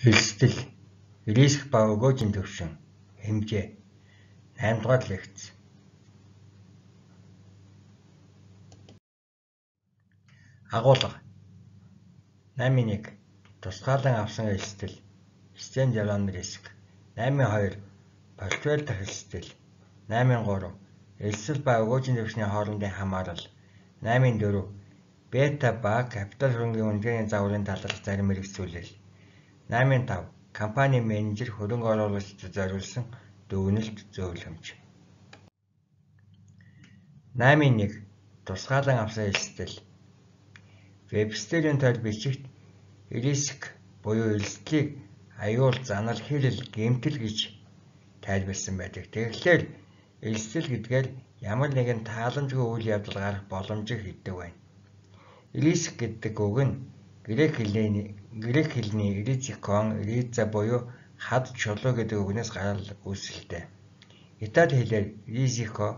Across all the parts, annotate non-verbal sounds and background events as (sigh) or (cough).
Элсдэл риск ба өгөөжийн түвшин хэмжээ. Наймдугаар лекц. Агуулга. 8.1 тусгаалan авсан элсдэл стенд жалон риск. 8.2 портфель дахь элсдэл 8.3 элсэл ба өгөөжийн түвшний хоорондын хамаарал. 8.4 бета ба капитал хөрөнгийн үнэтэйний загварын талаарх зарим хэрэгцүүлэл 8.5 компани менежер хөрөнгө оруулагчдад зориулсан дүгнэлт зөвлөмж 8.1 тусгаалan авсан элсдэл вебстерийн тойл бичигт риск буюу элсдлийг аюул занал хэрэл гэмтэл гэж тайлбарласан байдаг. Тэгэхээр элсдэл гэдгээр ямар нэгэн тааламжгүй үйл явдал гарах боломжийг хэлдэг байна. Риск гэдэг үг нь грек хэлний грек хэлний ризикон, риза буюу хад чулуу гэдэг үгнээс гарал үүсэлтэй. Итали хэлээр ризико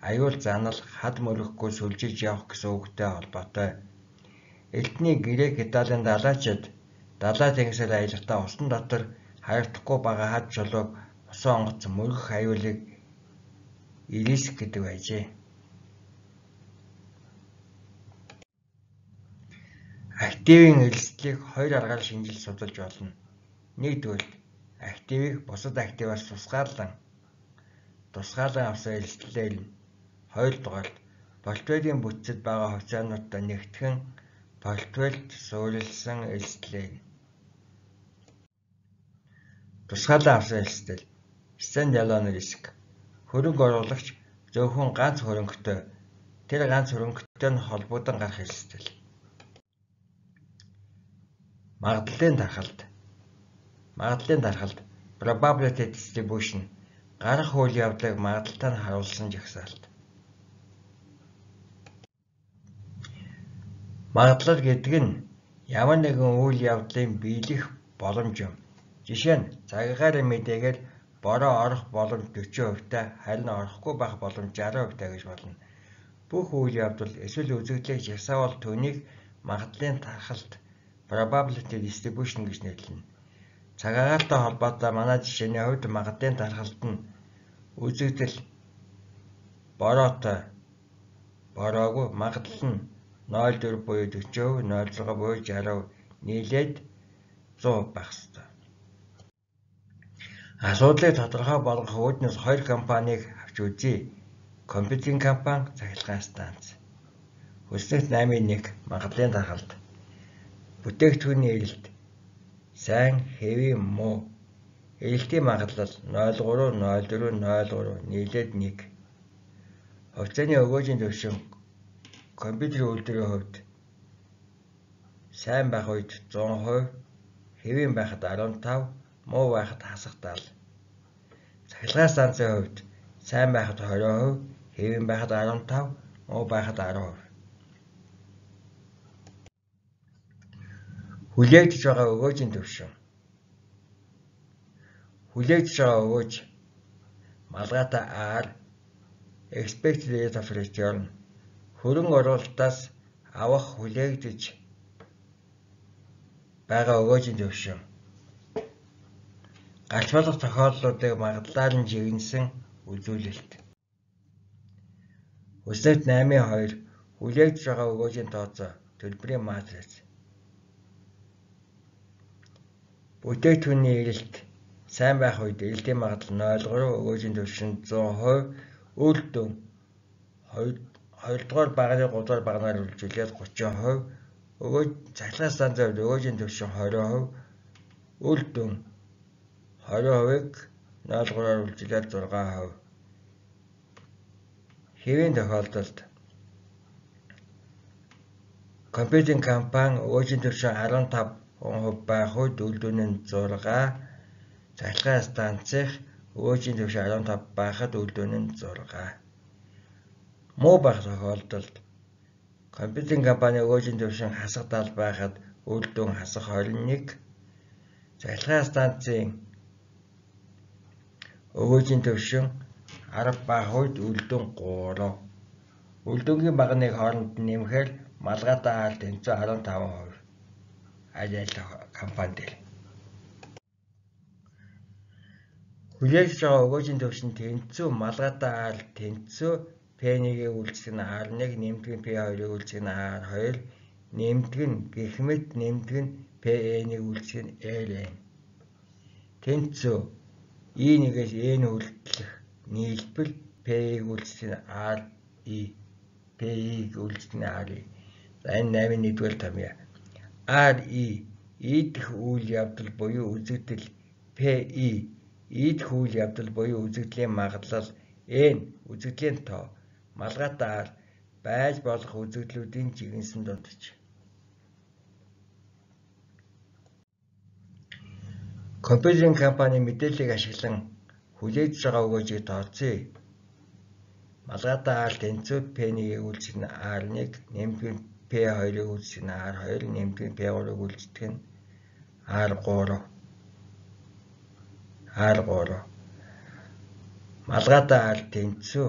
аюул занал хад мөрөхгүй сүлжиж явах гэсэн үгтэй холбоотой. Элдний грек Италийн далайчид далай тэнгисээр аялахдаа усан дотор харагдахгүй бага хад чулууг усан онгоц мөрөх аюулыг риск гэдэг байжээ. Активын эрсдлийг хоёр аргаар шинжилж судалж болно. Нэгдүгээр активыг бусад активаас тусгаарлан тусгаалan авсан эрсдлээр нь хоёрдугаарт портфелийн бүтцэд байгаа хувьцаануудаа нэгтгэн портфельд суурилсан эрсдлээр тусгаалan авсан эрсдэл stand-alone risk. Хөрөнгө оруулагч зөвхөн ганц хөрөнгөтэй. Тэр ганц хөрөнгөтэй нь холбогдсон гарах эрсдэл Магадлалын тархалт Магадлалын тархалт probability distribution гарах үйл явдлыг нь харуулсан жагсаалт. Магадлал гэдэг нь ямар нэгэн үйл явдлын биелэх боломж юм. Жишээ нь цагаагаар мэдээгээр бороо орох боломж 40% та харин орохгүй байх боломж 60% та гэж болно. Бүх үйл явдал эсвэл үзэгдлийг жагсаавал түүнийг магадлалын тархалт probability distribution гэж нэрлэнэ. Цагаагаартай холбоотой манай жишээний хувьд магадлалын тархалт нь үзэгдэл бороотой бороогүй магадлал нь 0.4 буюу 40%, 0.6 буюу 60% нийлээд 100% байх ёстой. Асуудлыг тодорхой болгох үүднээс хоёр компанийг авч үзье. Компьютерийн компани, цахилгаан станц. Хүснэгт 8.1 магадлалын тархалт Бүтээгдэхүүний эрэлт сайн, хэвийн, муу. Эрэлтийн магадлал 0.3, 0.4, 0.3 нийлээд 1. Хувьцааны өгөөжийн түвшин компьютерийн үйлдвэрийн хувьд сайн байх үед 100%, хэвийн байхад 15, муу байхад хасах 70. Цахилгаан станцын хувьд сайн байхад 20%, хэвийн байхад 15, муу байхад 10%. Хүлээгдэж байгаа өгөөжийн түвшин. Хүлээгдэж байгаа өгөөж малгайтай R expected rate of return хөрөнгө оруулалтаас авах хүлээгдэж байгаа өгөөжийн түвшин. Гарч болох тохиолдлуудыг магадлалаар нь жигнэсэн үзүүлэлт. Өснөд 8.2 хүлээгдэж байгаа өгөөжийн тооцоо төлбөрийн матриц Бүтээгдэхүүний эрэлт сайн байх үед эрэлтийн магадлал 0.3, өгөөжийн түвшин 100%, үр дүн 2 дугаар багны 3 дугаар багнаар үргэлжлүүлээд 30%, өгөөж цахилгаан станцын хувьд өгөөжийн түвшин 20%, үр дүн 20%-ыг 0.3-аар үргэлжлүүлээд 6%. Хэвийн тохиолдолд компьютерийн компани өгөөжийн түвшин 15 үлдүүн нь 6 цахилгаан станцих өөжийн түвш 15 байхад нь 6. Муу байх тохиолдолд компьютерийн компани өөжийн түвшин хасах 70 байхад үлдүүн хасах 21 цахилгаан станцын өөжийн түвшин 10 байх үед үлдүүн 3. Үлдүүнгийн багныг хооронд нэмэхээр малгайтай хаалт тэнцүү 15% аль аль компани дээр Хүлээж байгаа өгөөжийн төвшин тэнцүү малгайтай R тэнцүү P1-ийг үйлчлэх нь R1 нэмдэг нь P2-ыг үйлчлэх нь R2 нэмдэг нь гэх мэт нэмдэг нь PN-ийг үйлчлэх нь LN. Тэнцүү E1-ээс N үлдлэх нийлбэл P-ийг үйлчлэх нь RE P-ийг үйлчлэх нь RE. За энэ 81-р томьёо. RE E дэх үйл явдал буюу үзэгдэл. PE E дэх үйл явдал буюу үзэгдлийн магадлал. N үзэгдлийн тоо. Малгайтаар байж болох үзэгдлүүдийн жигнэсэн дуудаж. Компьютерийн компани мэдээллийг ашиглан хүлээж байгаа өгөөжийг тооцъё. Малгайтай R тэнцвүүд P1-ийг үйлчлэх нь R1, нэмдэг нь P2-ыг үйлчлэх нь R2, нэмдэг нь P3-ыг үйлчлэх нь R3. R3. Малгайтай R тэнцүү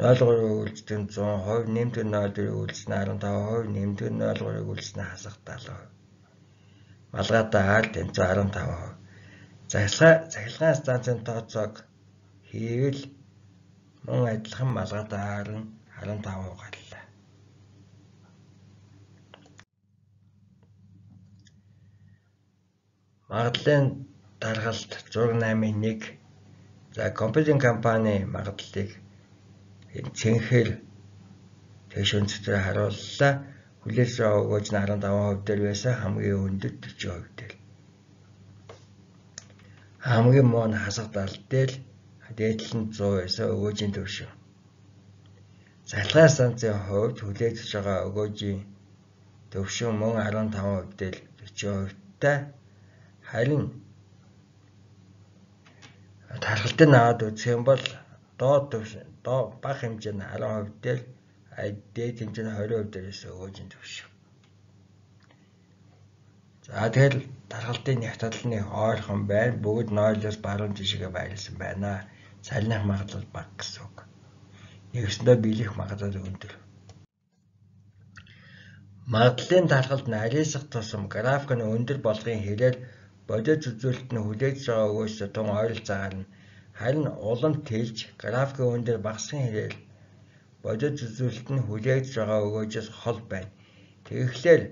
0.3 үйлчлэн 100%, нэмдэг 0.4 үйлчлэн 15%, нэмдэг 0.3 үйлчлэн хасах 70%. Малгайтай R тэнцүү 15%. Захилгаан захилгаан станцын тооцоог хийвэл мөн адилхан малгайтай R нь 15% гарлаа. Магадлалын даргалт 681 за компьютерийн компани магадлалыг цэнхээр тэгш өнцгтөр харууллаа. Байгаа өгөөж нь 15% дээр байсан хамгийн өндөр 40% дээр. Хамгийн муу нь хасах дал дээр дээдл нь 100 байсан өгөөжийн төвшин. Цахилгаан станцын хувьд хүлээж байгаа өгөөжийн төвшин мөн 15% дээр 40% та харин тархалтын аваад үзэх юм бол доод төвшин доо бага хэмжээ нь 10% дээр дээд хэмжээ нь 20% дээрээс өгөөжин төвшин. За тэгэл тархалтын нягтлалны ойрхон байна. Бүгд нойлоос баруун жишгээ байрлсан байна. Цалиных магадлал бага гэсэн үг. Нэгсэндээ биелэх магадлал өндөр. Магадлалын тархалт нарийсах тусам график нь өндөр болгохын хэрээр бодит үзүүлэлт нь хүлээж байгаа өгөөсөө тун ойролцоогаар нь Харин улам тэлж графикийн үн дээр багасхын хэрээр бодит үзүүлэлт нь хүлээгдэж байгаа өгөөжөөс хол байна. Тэгэхээр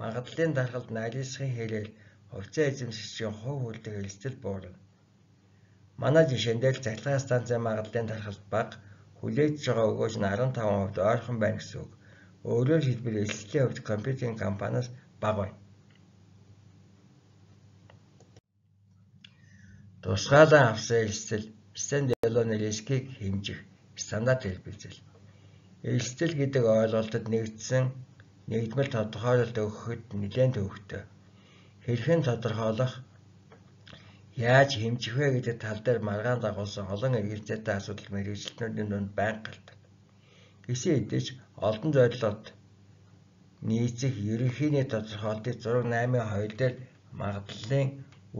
магадлалын даргалт найрсахын хэрээр хувьцаа эзэмшигчийн хувь хүлдэг хэлцэл буурна. Манай жишээн дээр цахилгаан станцын магадлалын даргалт бага хүлээгдэж байгаа өгөөж нь 15% ойрхон байна гэсэн үг. Өөрөөр хэлбэл эсэлтийн хувьд компьютерийн компаниас бага байна. Тусгаалan авсан эсэл стандардлын рискийг хэмжих стандарт хэлбэлзэл. Эрсдэл гэдэг ойлголтод нэгдсэн нэгдмэл тодорхойлолт өгөхөд нэлээд төвөгтэй. Хэрхэн тодорхойлох яаж хэмжих вэ гэдэг тал дээр маргаан дагуулсан олон эргэлзээтэй асуудал мэрэгчлэнүүдийн дунд байнга гардаг. Гэсэн хэдиж олдон зорилгот нийцэх ерөнхийний тодорхойлтыг 682 дээр магадлалын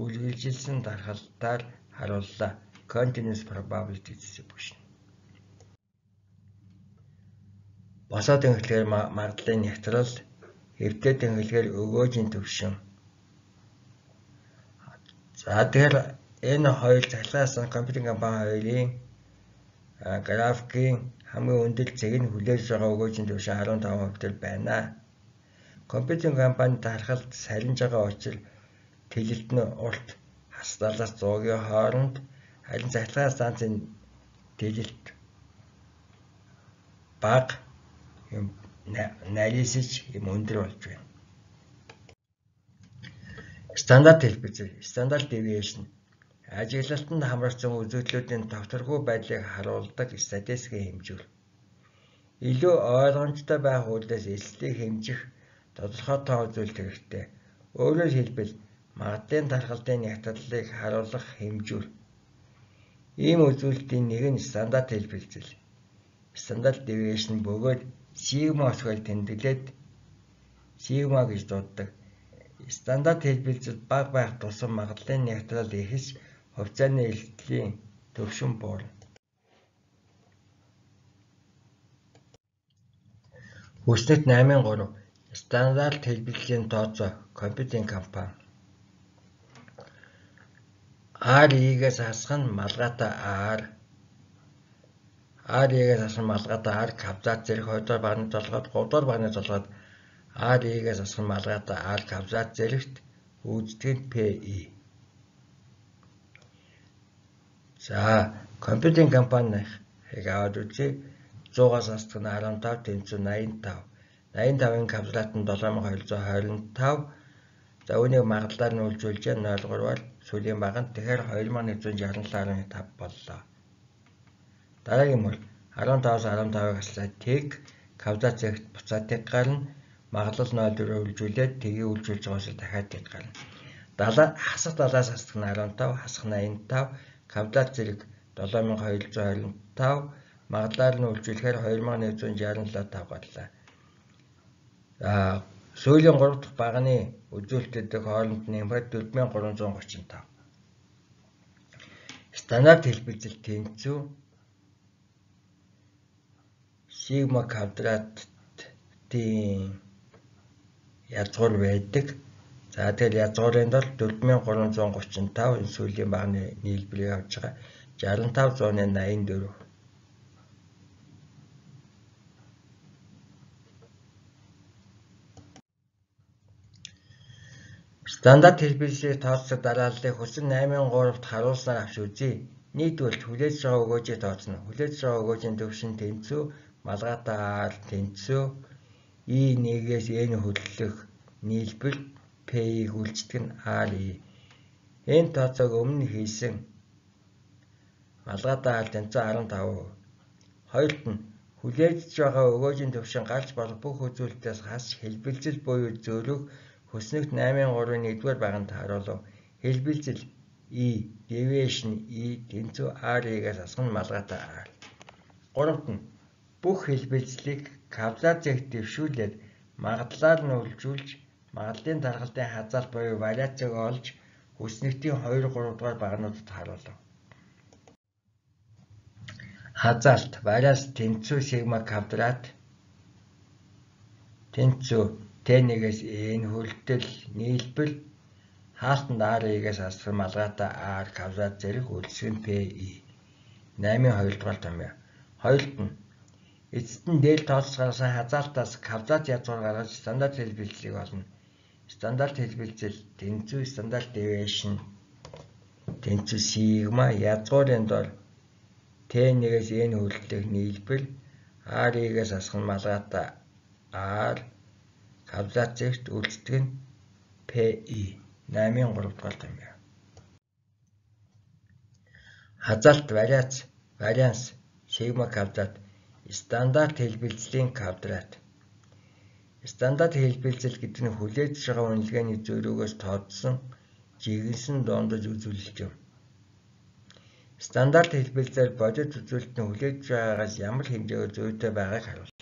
үргэлжилсэн дархалтаар харууллаа continuous probability бүгшин. Босоод тэнхлэгээр магадлалын нягтрал эвдээ тэнхлэгээр өгөөжийн төвшин. За тэгэхээр энэ хоёр цахилгаасан компьютер компани хоёрын графикийн хамгийн өндөр зэг нь хүлээж байгаа өгөөжийн төвшин 15% төр байна. Компьютер компани тархалт сарниж байгаа учраас тэлэлт нь урт хасдалаас 100-ийн хооронд харин цахилгаан станцын дэлэлт бага юм нарийсч юм өндөр болж байна. Стандарт хэлбэл стандарт deviation ажиглалтанд хамрагдсан үзэгдлүүдийн тогтворгүй байдлыг харуулдаг статистикийн хэмжүүр. Илүү ойлгомжтой байх үүднээс эслэлийг хэмжих тодорхой тоо үзүүлэлт хэрэгтэй. Өөрөөр хэлбэл магадлалын тархалтын нягтлалыг харуулах хэмжүүр Ийм үзүүлэлтийн нэг нь стандарт хэлбэлзэл. Стандарт deviation бөгөөд sigma осгол тэмдэглээд sigma гэж дууддаг. Стандарт хэлбэлзэл бага байх тусам магадлалын нягтрал ихс хувьцааны эрсдлийн төвшин буурна. Хүснэт 8.3 стандарт хэлбэлзлийн тооцоо. Компьютерийн компани. RE-гээс хасах нь малгайтай R RE-гээс хасах нь малгайтай R кавзат зэрэг 2 дугаар багны толгойд 3 дугаар багны толгойд RE-гээс хасах нь малгайтай R кавзат зэрэгт үүсдэг PE. За компьютинг компаниг аваад үзье. 100-аас хасдаг нь 15 тэнцүү 85. 85-ын кавзат нь 7225 За үүнийг магадлаар нь үйлжүүлж 0.3 бол сүүлийн баг нь тэгэхээр 2167.5 боллоо. Дараагийн мөр 15-аас 15-ыг хаслаа тэг кавзат зэгт буцаатыг гарна магадлал 0.4 үйлжүүлээд тгийг үйлжүүлж байгаас дахиад тэг гарна. 70 хасах 70-аас хасах нь 15, хасах 85, кавзат зэрэг 7225 магадлаар нь үйлжүүлэхээр 2167.5 боллоо. За Сүүлийн 3 дахь багны үзүүлэлтүүдийн хооронд нэмэхэд 4335. Стандарт хэлбэлзэл тэнцүү сигма квадратын язгуур байдаг. За тэгэл язгуурын бол 4335 энэ сүүлийн багны нийлбэрийг авч байгаа. 6584 Стандарт хэлбэлзлийг тооцдог дарааллыг хүссэн 8-3-т харуулснаар авч үзье. Нийтүүлэлт хүлээж байгаа өгөөжийг тооцно. Хүлээж байгаа өгөөжийн төвшин тэнцүү, малгайтай R тэнцүү, E1-ээс N хөдлөх нийлбэл P-ийг үйлчдэг нь RE. Энэ тооцоог өмнө хийсэн малгайтай R тэнцүү 15%. Хоёрт нь хүлээж байгаа өгөөжийн төвшин гарч болох бүх үзүүлэлтээс хасч хэлбэлзэл буюу зөрөх Хүснэгт 8-3-ын 1-р баганд харуулав. Хэлбэлзэл E, deviation E тэнцүү R-ээс асах нь малгайтай R. Гуравт нь бүх хэлбэлзлийг кавзазыг дэвшүүлээд магадлаар нь үлжүүлж магадлалын тархалтын хазаалт буюу вариацийг олж хүснэгтийн 2 3 дугаар багнуудад харуулав. Хазаалт вариац тэнцүү сигма квадрат тэнцүү Т1-ээс энэ хөлтөл нийлбэл хаалтанд R-ээс асар малгайтай R кавзат зэрэг үлсэг нь PE 8-2 дугаар том юм. Хоёрт нь эцэст нь дээл тооцоолсон хазаалтаас кавзат язгуур гаргаж стандарт хэлбэлцлийг олно. Стандарт хэлбэлцэл тэнцүү стандарт deviation тэнцүү сигма язгуурын дор Т1-ээс энэ хөлтлөх нийлбэл R-ээс асах нь малгайтай R Кавзацэгт үйлддэг нь PE 8-ын 3 дугаар юм. Хазаалт вариац, варианс, сигма квадрат, стандарт хэлбэлзлийн квадрат. Стандарт хэлбэлзэл гэдэг нь хүлээж байгаа үнэлгээний зөрүүгөөс тооцсон жигэнсэн доондож үзүүлэлт юм. Стандарт хэлбэлзээр бодит үзүүлэлт нь хүлээж байгаагаас ямар хэмжээгээр зүйтэй байгааг харуулна.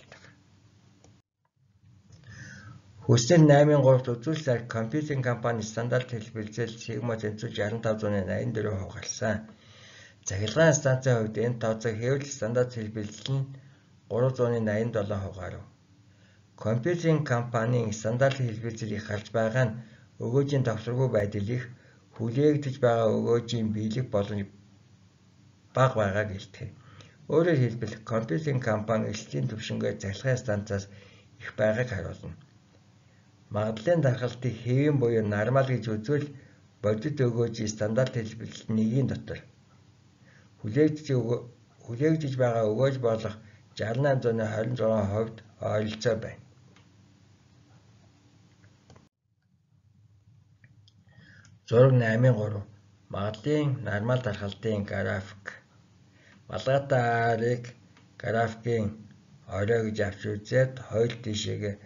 Хүснэл 8-3-т үзүүлсээр компьютинг компани стандарт хэлбэлзэл Sigma тэнцүү 6584% гарсан. Цахилгаан станцын хувьд энэ тооцоог хэвлэл стандарт хэлбэлзэл нь 387% гарав. Компьютинг компанийн стандарт хэлбэлзэлийг харж байгаа нь өгөөжийн товсроггүй байдал их хүлээгдэж байгаа өгөөжийн биелэх боломж бага байгааг илтгэв. Өөрөөр хэлбэл компьютинг компани эслийн түвшингээ цахилгаан станцаас их байгааг харуулна. Магадлалын дархалтыг хэвийн буюу нормал гэж үзвэл бодит өгөөжийн стандарт хэлбэлт нэгийн дотор хүлээгдэж байгаа өгөөж болох 68.26%-д ойролцоо байна. Зураг 8-3 магадлалын нормал дархалтын график малгайтай арыг графикийн орой гэж авч үзээд хоёул тишээгээ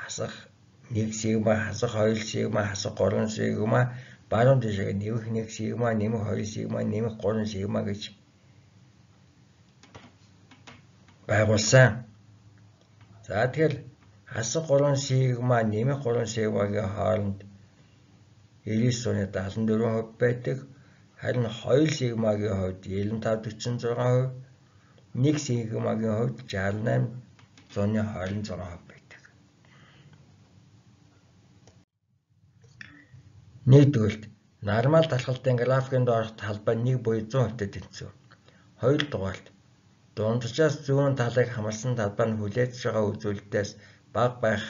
хасах 1 сигма хасах 2 сигма хасах 3 сигма баруун тишээ нэмэх 1 сигма нэмэх 2 сигма нэмэх 3 сигма гэж байгуулсан. За тэгэхээр хасах 3 сигма нэмэх 3 сигмагийн хооронд 99.74% байдаг. Харин 2 сигмагийн хувьд 95.46%, 1 сигмагийн хувьд 68.26% Нэгдүгээрт Нормал талхалтын графикын доорх талбай 1 буюу 100%-д тэнцв. Хоёр Дурамжлалаас зүүн талыг хамарсан талбар нь хүлээж байгаа үзүүлэлтээс бага байх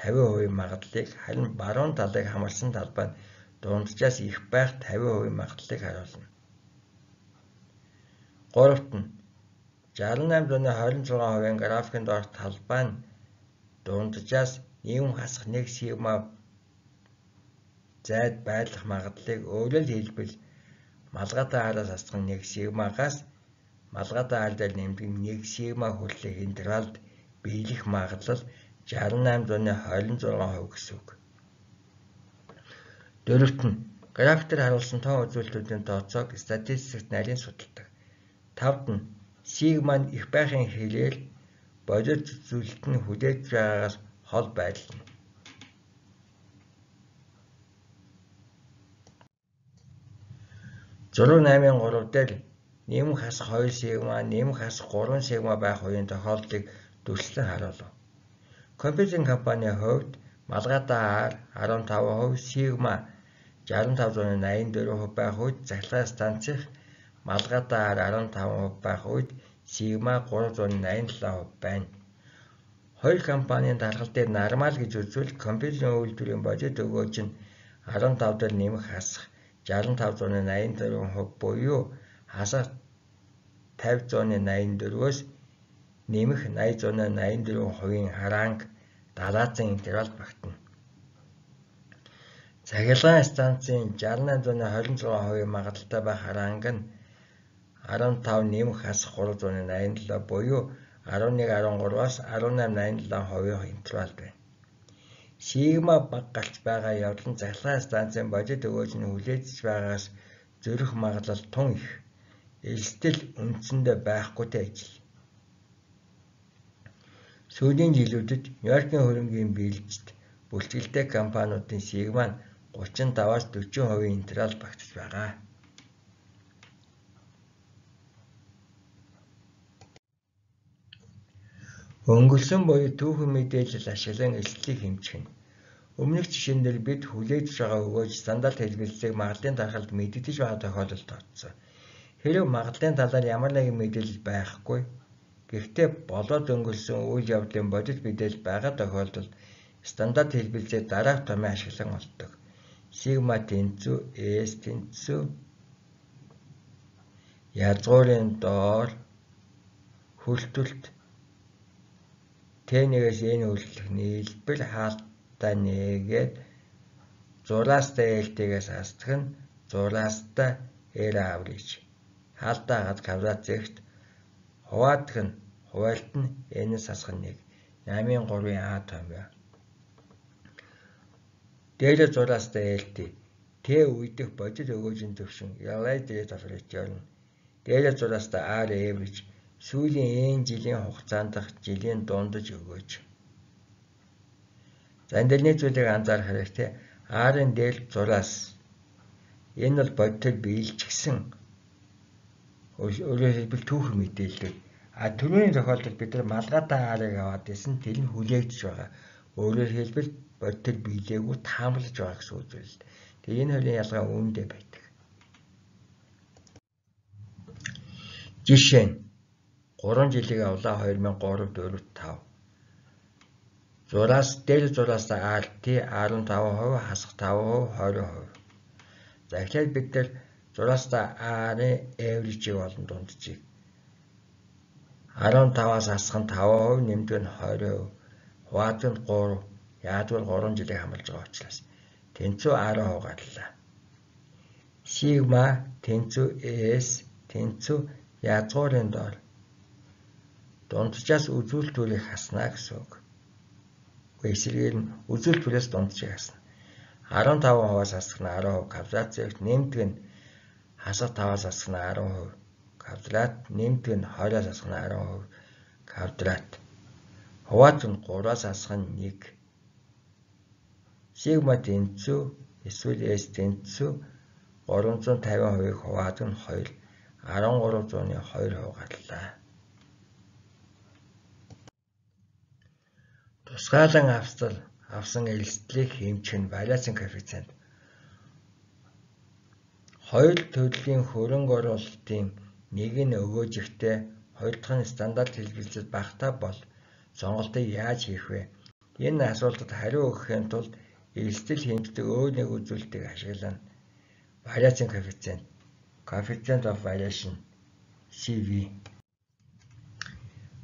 50% магадлалыг харин баруун талыг хамарсан талбар нь дурамжлалаас их байх 50% магадлалыг харуулна. 3-т нь 68.26%-ийн графикийн доор талбай нь дурамжлалаас нийгэм хасах 1 сигма зайд байрлах магадлалыг өөрөөр хэлбэл малгайтай хараас асах 1 сигмагаас 0.1 малгай даалдаар нэмдэг нэг сигма хөллийн интервалд биелэх магадлал 68.26% гэсэн үг. Дөрөвт нь графиктэр харуулсан тоо үзүүлэлтүүдийн тооцоог статистикт нарийн судалдаг. Тавд нь сигма нь их байхын хэлээр бодит үзүүлэлт нь хүлээж байгаагаас хол байдал нь. Зураг 8-3 дээр нэмэх хасах 2 сигма, нэмэх хасах 3 сигма байх үеийн тохиолдлыг дүрслэн харуулав. Компьютерийн компанийн хувьд малгайтай R 15%, сигма 65.84% байх үед захиргааны станцих малгайтай R 15% байх үед сигма 387% байна. Хоёр компанийн даргал дээр нормал гэж үзвэл компьютерийн үйлдвэрийн бодит өгөөж нь 15 дээр нэмэх хасах 65.84% буюу хасах 50.84-өөс нэмэх 80.84%-ийн хараанг далаацсан интервал багтана. Цахилгаан станцын 68.26% магадaltaй байх хараанг нь 15 нэмэх хасах 387 буюу 11.13-аас 18.87%-ийн интервал байна. Сигма баг гарч байгаа явдал нь захилгаан станцын бодит өгөөж нь хүлээж байгаагаас зөрөх магадлал тун их. Элстэл үндсэндээ байхгүйтэй ажил. Сүүлийн жилүүдэд Нью-Йоркийн хөрөнгийн бэлжид бүлтгэлтэй компаниудын сигма нь 35-аас 40% интервал багтаж байгаа. Өнгөрсөн буюу түүхэн мэдээлэл ашиглан эрсдлийг хэмжих нь. Өмнөх жишээнээр бид хүлээж байгаа өгөөж стандарт хэлбэлцлийг магадлалын дарахалд мэдэгдэж байгаа тохиолдолд тооцсон. Хэрэв магадлалын талаар ямар нэгэн мэдээлэл байхгүй гэхдээ болоод өнгөрсөн үйл явдлын бодит мэдээлэл байгаа тохиолдолд стандарт хэлбэлцээ дараах томьёо ашиглан олддог. Сигма тэнцүү, S тэнцүү, язгуурын доор хөлтөлт Т1-ээс N хүртэлх нийлбэр хаалттай нээгээд зураастай ээлтээс хасдаг нь зураастай R average. Хаалттай хад квадрат зэгт хуваадах нь хуваалт нь хасах нь 1. 8-3-ын А томьёо. Дээрээ зураастай ээлт Т үедэх бодит өгөөжийн төвшин Elite rate of return. Дээрээ зураастай R average сүүлийн N жилийн хугацаанд дах жилийн дундаж өгөөж. За энэ нэг зүйлийг анзаарах хэрэгтэй. R-ын дээр зураас энэ бол бодитод биелжсэн өөрөөр хэлбэл түүх мэдээлэл. А түрүүний тохиолдолд бид нар малгайтай R-ыг аваад исэн тэр нь хүлээгдэж байгаа. Өөрөөр хэлбэл бодитод биелээгүй таамаглаж байгаа гэсэн зүйл. Тэгээ энэ хоёрын ялгаа үүндээ байдаг. Жишээ нь 3 жилиг авлаа 2003 4 5. Зураас дээр зураас RT 15%, хасах 5%, 20%. За эхлээд бид нар зураас R-ийн average болон дунджийг 15-аас хасах нь 5%, нэмдэг нь 20%, хуваалт нь 3. Яагтвал 3 жилиг хамлаж байгаа учраас тэнцүү 10% гарлаа. Сигма тэнцүү S тэнцүү язгуурын доор дунджаас үзүүлэлтүүрийг хаснаа гэсэн үг. Гэхдээ эсрэгээр нь үзүүлэлтүүрээс дунджийг хасна. 15%-аас хасах нь 10% квадрат зэрэг нэмдэг нь хасах 5-аас хасах нь 10% квадрат нэмдэг нь 20-аас хасах нь 10% квадрат. Хуваалт нь 3-аас хасах нь 1. Сигма тэнцүү эсвэл S тэнцүү 350%-ийг хуваалт нь 2 1300-ны 2% гарлаа. Тусгаалan авсан эрсдлийг хэмжих нь вариацийн коэффициент. Хоёр төрлийн хөрөнгө оруулалтын нэг нь өгөөжихтэй, хоёр дахь нь стандарт хэлбэлзэл багтаа бол сонголтыг яаж хийх вэ? Энэ асуултад хариу өгөхийн тулд эрсдэл хэмждэг өөр нэг үзүүлэлтийг ашиглана. Вариацийн коэффициент coefficient of variation CV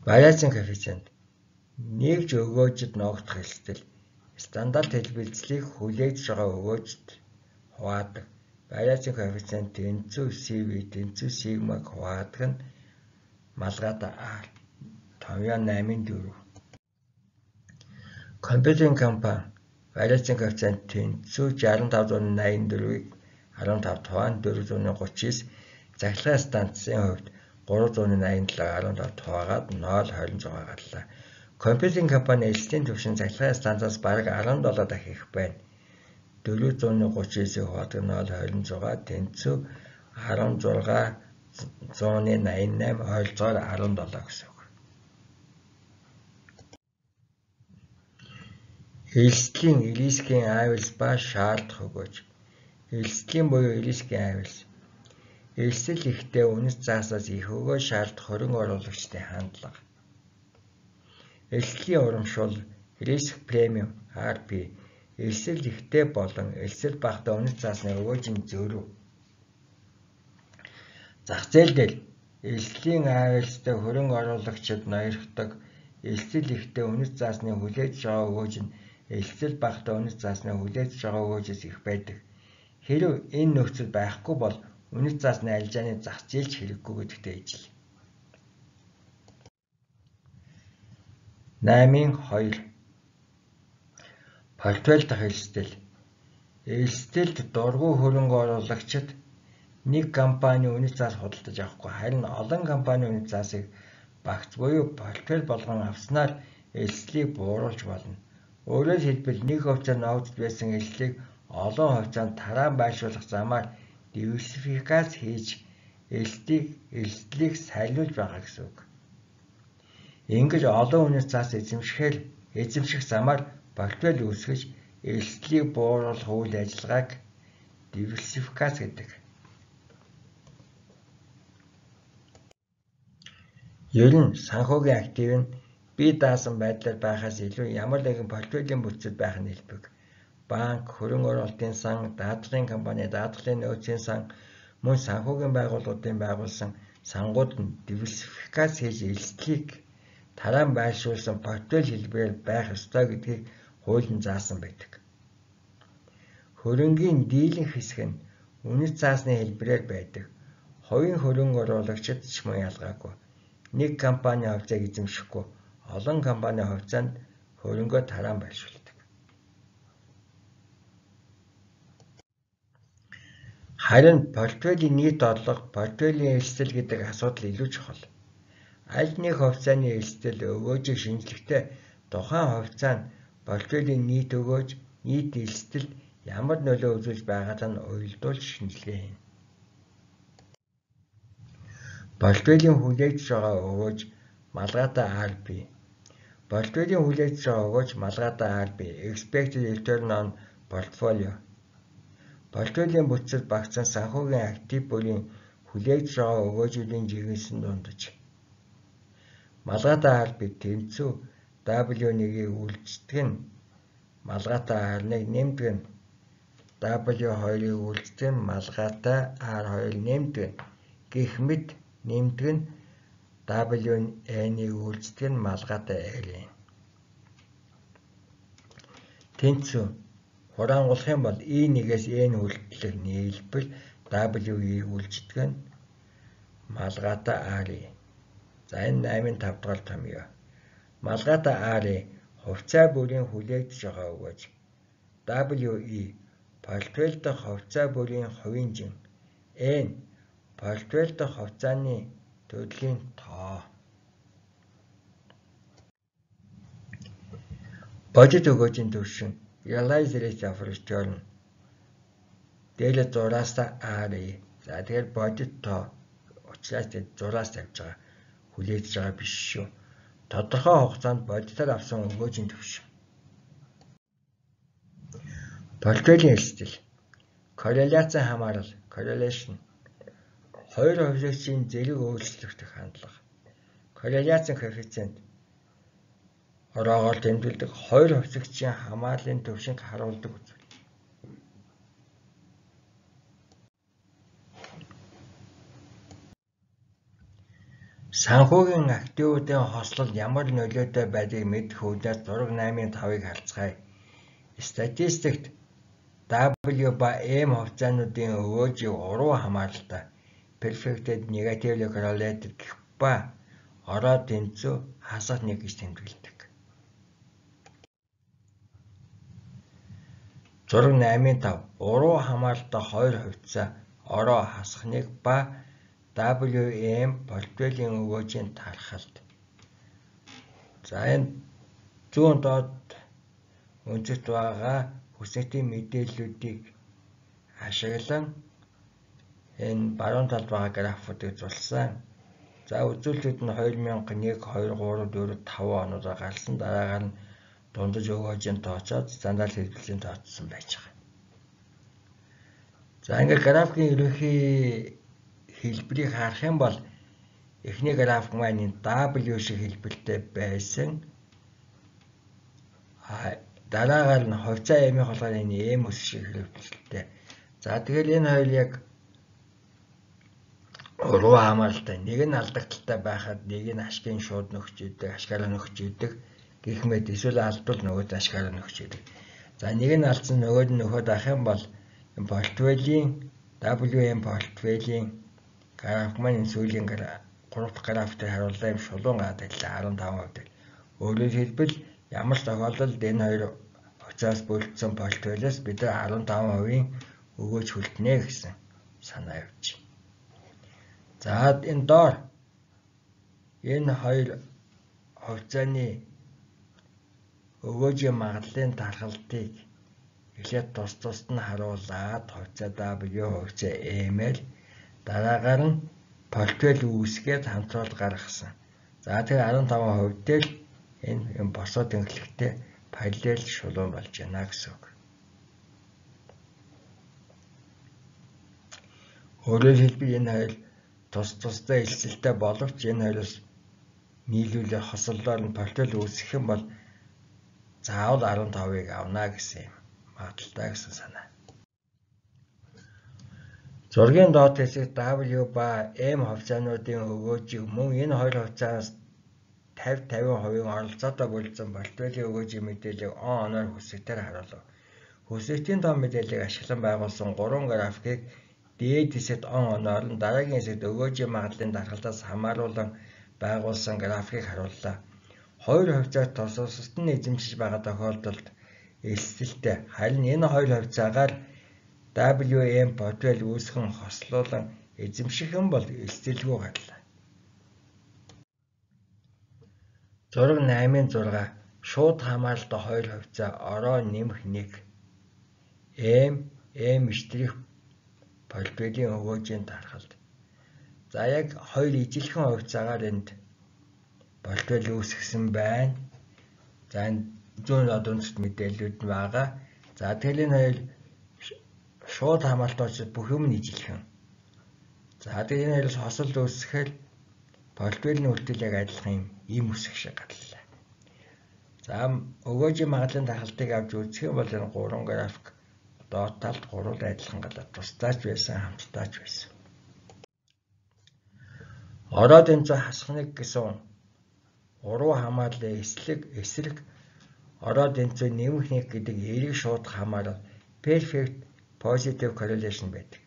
Вариацийн коэффициент нэгж өгөөжид ногдох эрсдэл стандарт хэлбэлзлийг хүлээж байгаа өгөөжид хуваадаг. Вариацийн коэффициент тэнцүү CV тэнцүү сигмаг хуваадаг нь малгайда R 5.84. Компьютерийн компани вариацийн коэффициент тэнцүү 6584-ийг 15 тухайн 439 захиргааны станцын хувьд 387 15 хуваагаад 0.26 гарлаа. Компьютерийн компани эслийн түвшин захиргааны станцаас бараг 17 дахин их байна. 439 хуваадаг 0.26 тэнцүү 16 188 ойролцоогоор 17 гэсэн үг. Эрсдлийн рискийн айвалс ба шаардах өгөөж. Эрсдлийн буюу рискийн айвалс. Эрсдэл ихтэй үнэт заасаас их өгөөж шаардах хөрөнгө оруулагчдын хандлага. Эрсдлийн урамшуул риск премиум RP эрсдэл ихтэй болон эрсдэл багтаа үнэт заасны өгөөжийн зөрүү. Зах зээл дээр эрсдлийн айвалстай хөрөнгө оруулагчид ноёрхдог эрсдэл ихтэй үнэт заасны хүлээж байгаа өгөөж нь элсэл багтаа үнэт заасны хүлээж байгаа өгөөжөөс их байдаг. Хэрв энэ нөхцөл байхгүй бол үнэт заасны арилжааны зах зээлч хэрэггүй гэдэгтэй ижил. 8-2 Портфель дах эрсдэл Эрсдэлд дургүй хөрөнгө оруулагчид нэг компани үнэт заас худалдаж авахгүй харин олон компани үнэт заасыг багц буюу портфель болгон авснаар эрсдлийг бууруулж болно. Өөрөөр хэлбэл нэг хувьцаанд ногдож байсан эрсдлийг олон хувьцаанд тараан байршуулах замаар диверсификац хийж эрсдлийг эрсдлийг сайлуулж байгаа гэсэн үг. Ингэж олон үнэт заас эзэмшихээр эзэмших замаар портфель үүсгэж эрсдлийг бууруулах үйл ажиллагааг диверсификац гэдэг. Ер нь санхүүгийн актив нь бие даасан байдлаар байхаас илүү ямар нэгэн портфелийн бүтцэд байх нь хэлбэг. Банк, хөрөнгө оруулалтын сан, даатгалын компани, даатгалын нөөцийн сан, мөн санхүүгийн байгууллагуудын байгуулсан сангууд нь диверсификац хийж эрсдлийг тараан байршуулсан портфель хэлбэрээр байх ёстой гэдгийг хууль нь заасан байдаг. Хөрөнгийн дийлэнх хэсэг нь үнэт заасны хэлбэрээр байдаг. Хувийн хөрөнгө оруулагчид ч мөн ялгаагүй. Нэг компани хувьцааг эзэмшихгүй олон компани хувьцаанд хөрөнгөө тараан байршуулдаг. Харин портфелийн нийт орлого, портфелийн эрсдэл гэдэг асуудал илүү чухал. Аль нэг хувьцааны эрсдэл өгөөжийг шинжлэхдээ тухайн хувьцаанд портфелийн нийт өгөөж, нийт эрсдэлд ямар нөлөө үзүүлж байгааг нь уялдуулж шинжилгээ хийнэ. Портфелийн хүлээж байгаа өгөөж малгайтай RP Портфелийн хүлээж байгаа өгөөж малгайтай RB Expected Return on Portfolio. Портфелийн бүтцэд багтсан санхүүгийн актив бүрийн хүлээж байгаа өгөөжүүдийн жигэнсэн дундаж. Малгайтай RB тэнцүү W1-ийг үйлддэг нь малгайтай R1-ыг нэмдэг нь W2-ыг үйлддэг нь малгайтай R2-ыг нэмдэг гэх мэт нэмдэг нь WN-ийг үйлддэг нь малгайтай R юм. Тэнцүү хураангуулах юм бол E1-ээс N хүртэлх нийлбэл WE үйлддэг нь малгайтай R. За энэ 8-5 дугаар том юу. Малгайтай R хувьцаа бүрийн хүлээж байгаа өгөөж WE портфель дахь хувьцаа бүрийн хувийн жин N портфель дахь хувьцааны төрлийн тоо. Бодит өгөөжийн төвшин realize rate of return дээлэ 6-аас RE. За тэгэхээр бодит тоо учраас тэгээд 6-аас тавьж байгаа. Хүлээж байгаа биш шүү. Тодорхой хугацаанд бодитоор авсан өгөөжийн төвшин. Портфелийн эрсдэл корреляцийн хамаарал correlation хоёр хувьсгчийн зэрэг өөрчлөгдөх хандлага корреляцийн коэффициент ороогоор тэмдэглэдэг хоёр хувьсгчийн хамааллын төвшинг харуулдаг үзэл. Санхүүгийн активуудын хослол ямар нөлөөтэй байдгийг мэдэх үүднээс зураг 8-5-ыг харцгаая. Статистикт W ба M хувьцаануудын өвөөжийг уруу хамааралтай perfected negatively correlated гэх ба ороо тэнцүү хасах нэг гэж тэмдэглэдэг. Зураг 8-5 уруу хамааралтай хоёр хувьцаа ороо хасах нэг ба WM портфелийн өвөөжийн тархалт. За энэ зүүн доод үндэст байгаа хүсэтийн мэдээллүүдийг ашиглан энэ баруун талд байгаа графуудыг зулсан. За үзүүлэлтүүд нь 2001, 2, 3, 4, 5 оноор гарсан. Дараагаар нь дундаж өгөөжийн тооцоод стандарт хэлбэрийн тооцсон байж байгаа. За ингээд графикийн ерөнхий хэлбэрийг харах юм бол эхний график маань W шиг хэлбэртэй байсан. А дараагаар нь хувьцаа M-ийн холгоор энэ M өс шиг хэлбэртэй. За тэгэл энэ хоёр яг уруу хамааралтай. Нэг нь алдагдaltaй байхад нэг нь ашигын шууд нөхч идэг, ашгаараа нөхч идэг гэх мэт эсвэл алдвал нөгөөд ашгаараа нөхч идэг. За нэг нь алдсан нөгөөд нь нөхөд авах юм бол портфелийн WM портфелийн график маань сүүлийн график 3 дахь графикт харуулсан юм шулуун гадаглаа 15%. Өөрөөр хэлбэл ямар ч тохиолдолд энэ хоёр хуцаас бүрдсэн портфолиос бид 15%-ийн өгөөж хүлтнэ гэсэн санаа явж. За энэ доор энэ хоёр хувьцааны өгөөжийн магадлалын тархалтыг эхлээд тус тусад нь харуулад хувьцаа W хувьцаа M-ээр дараагаар нь портфель үүсгээд хамтруулал гаргасан. За тэгээ 15% дээр энэ босоо тэнхлэгтэй параллел шулуун болж байна гэсэн үг. Өөрөөр хэлбэл энэ хоёр тус тусдаа илсэлтэй боловч энэ хоёроос нийлүүлэх хослолоор нь портфель үүсгэх юм бол заавал 15-ыг авна гэсэн юм магадaltaй гэсэн санаа. Зургийн доод хэсэг W ба M хувьцаануудын өгөөжийг мөн энэ хоёр хувьцаанаас 50-50% оролцоотой бүрдсэн портфелийн өгөөжийн мэдээллийг он оноор хүсэгтээр харуулв. Хүсэгтийн том мэдээллийг ашиглан байгуулсан 3 графикийг дээд хэсэгт он оноор нь дараагийн хэсэгт өгөөжийн магадлалын дархалтаас хамааруулан байгуулсан графикийг харууллаа. Хоёр хувьцаат тус тусад нь эзэмшиж байгаа тохиолдолд элсэлтэй. Харин энэ хоёр хувьцаагаар WM портфель үүсгэн хослуулан эзэмших юм бол элсэлгүй гарлаа. Зураг 8-6 шууд хамааралтай хоёр хувьцаа ороо нэмэх 1 M M штрих портфелийн өгөөжийн дархалт. За яг хоёр ижилхэн хувьцаагаар энд портфель үүсгэсэн байна. За энэ зүүн одоонцт мэдээллүүд нь байгаа. За тэгэл энэ хоёр шууд хамааралтай учраас бүх юм нь ижилхэн. За тэгээ энэ хоёроос хосол үүсгэхээр портфелийн үлдэл яг адилхан юм ийм үсэх шиг гарлаа. За өгөөжийн магадлалын дархалтыг авч үзэх юм бол энэ гурван график доод талд гурвал адилхан гадаа тусдаач байсан хамттаач байсан. Ороод энэ цаа хасхныг гэсэн уруу хамаарлын эслэг эсрэг ороод энэ нэмэх нэг гэдэг эрийг шууд хамаарал perfect positive correlation байдаг.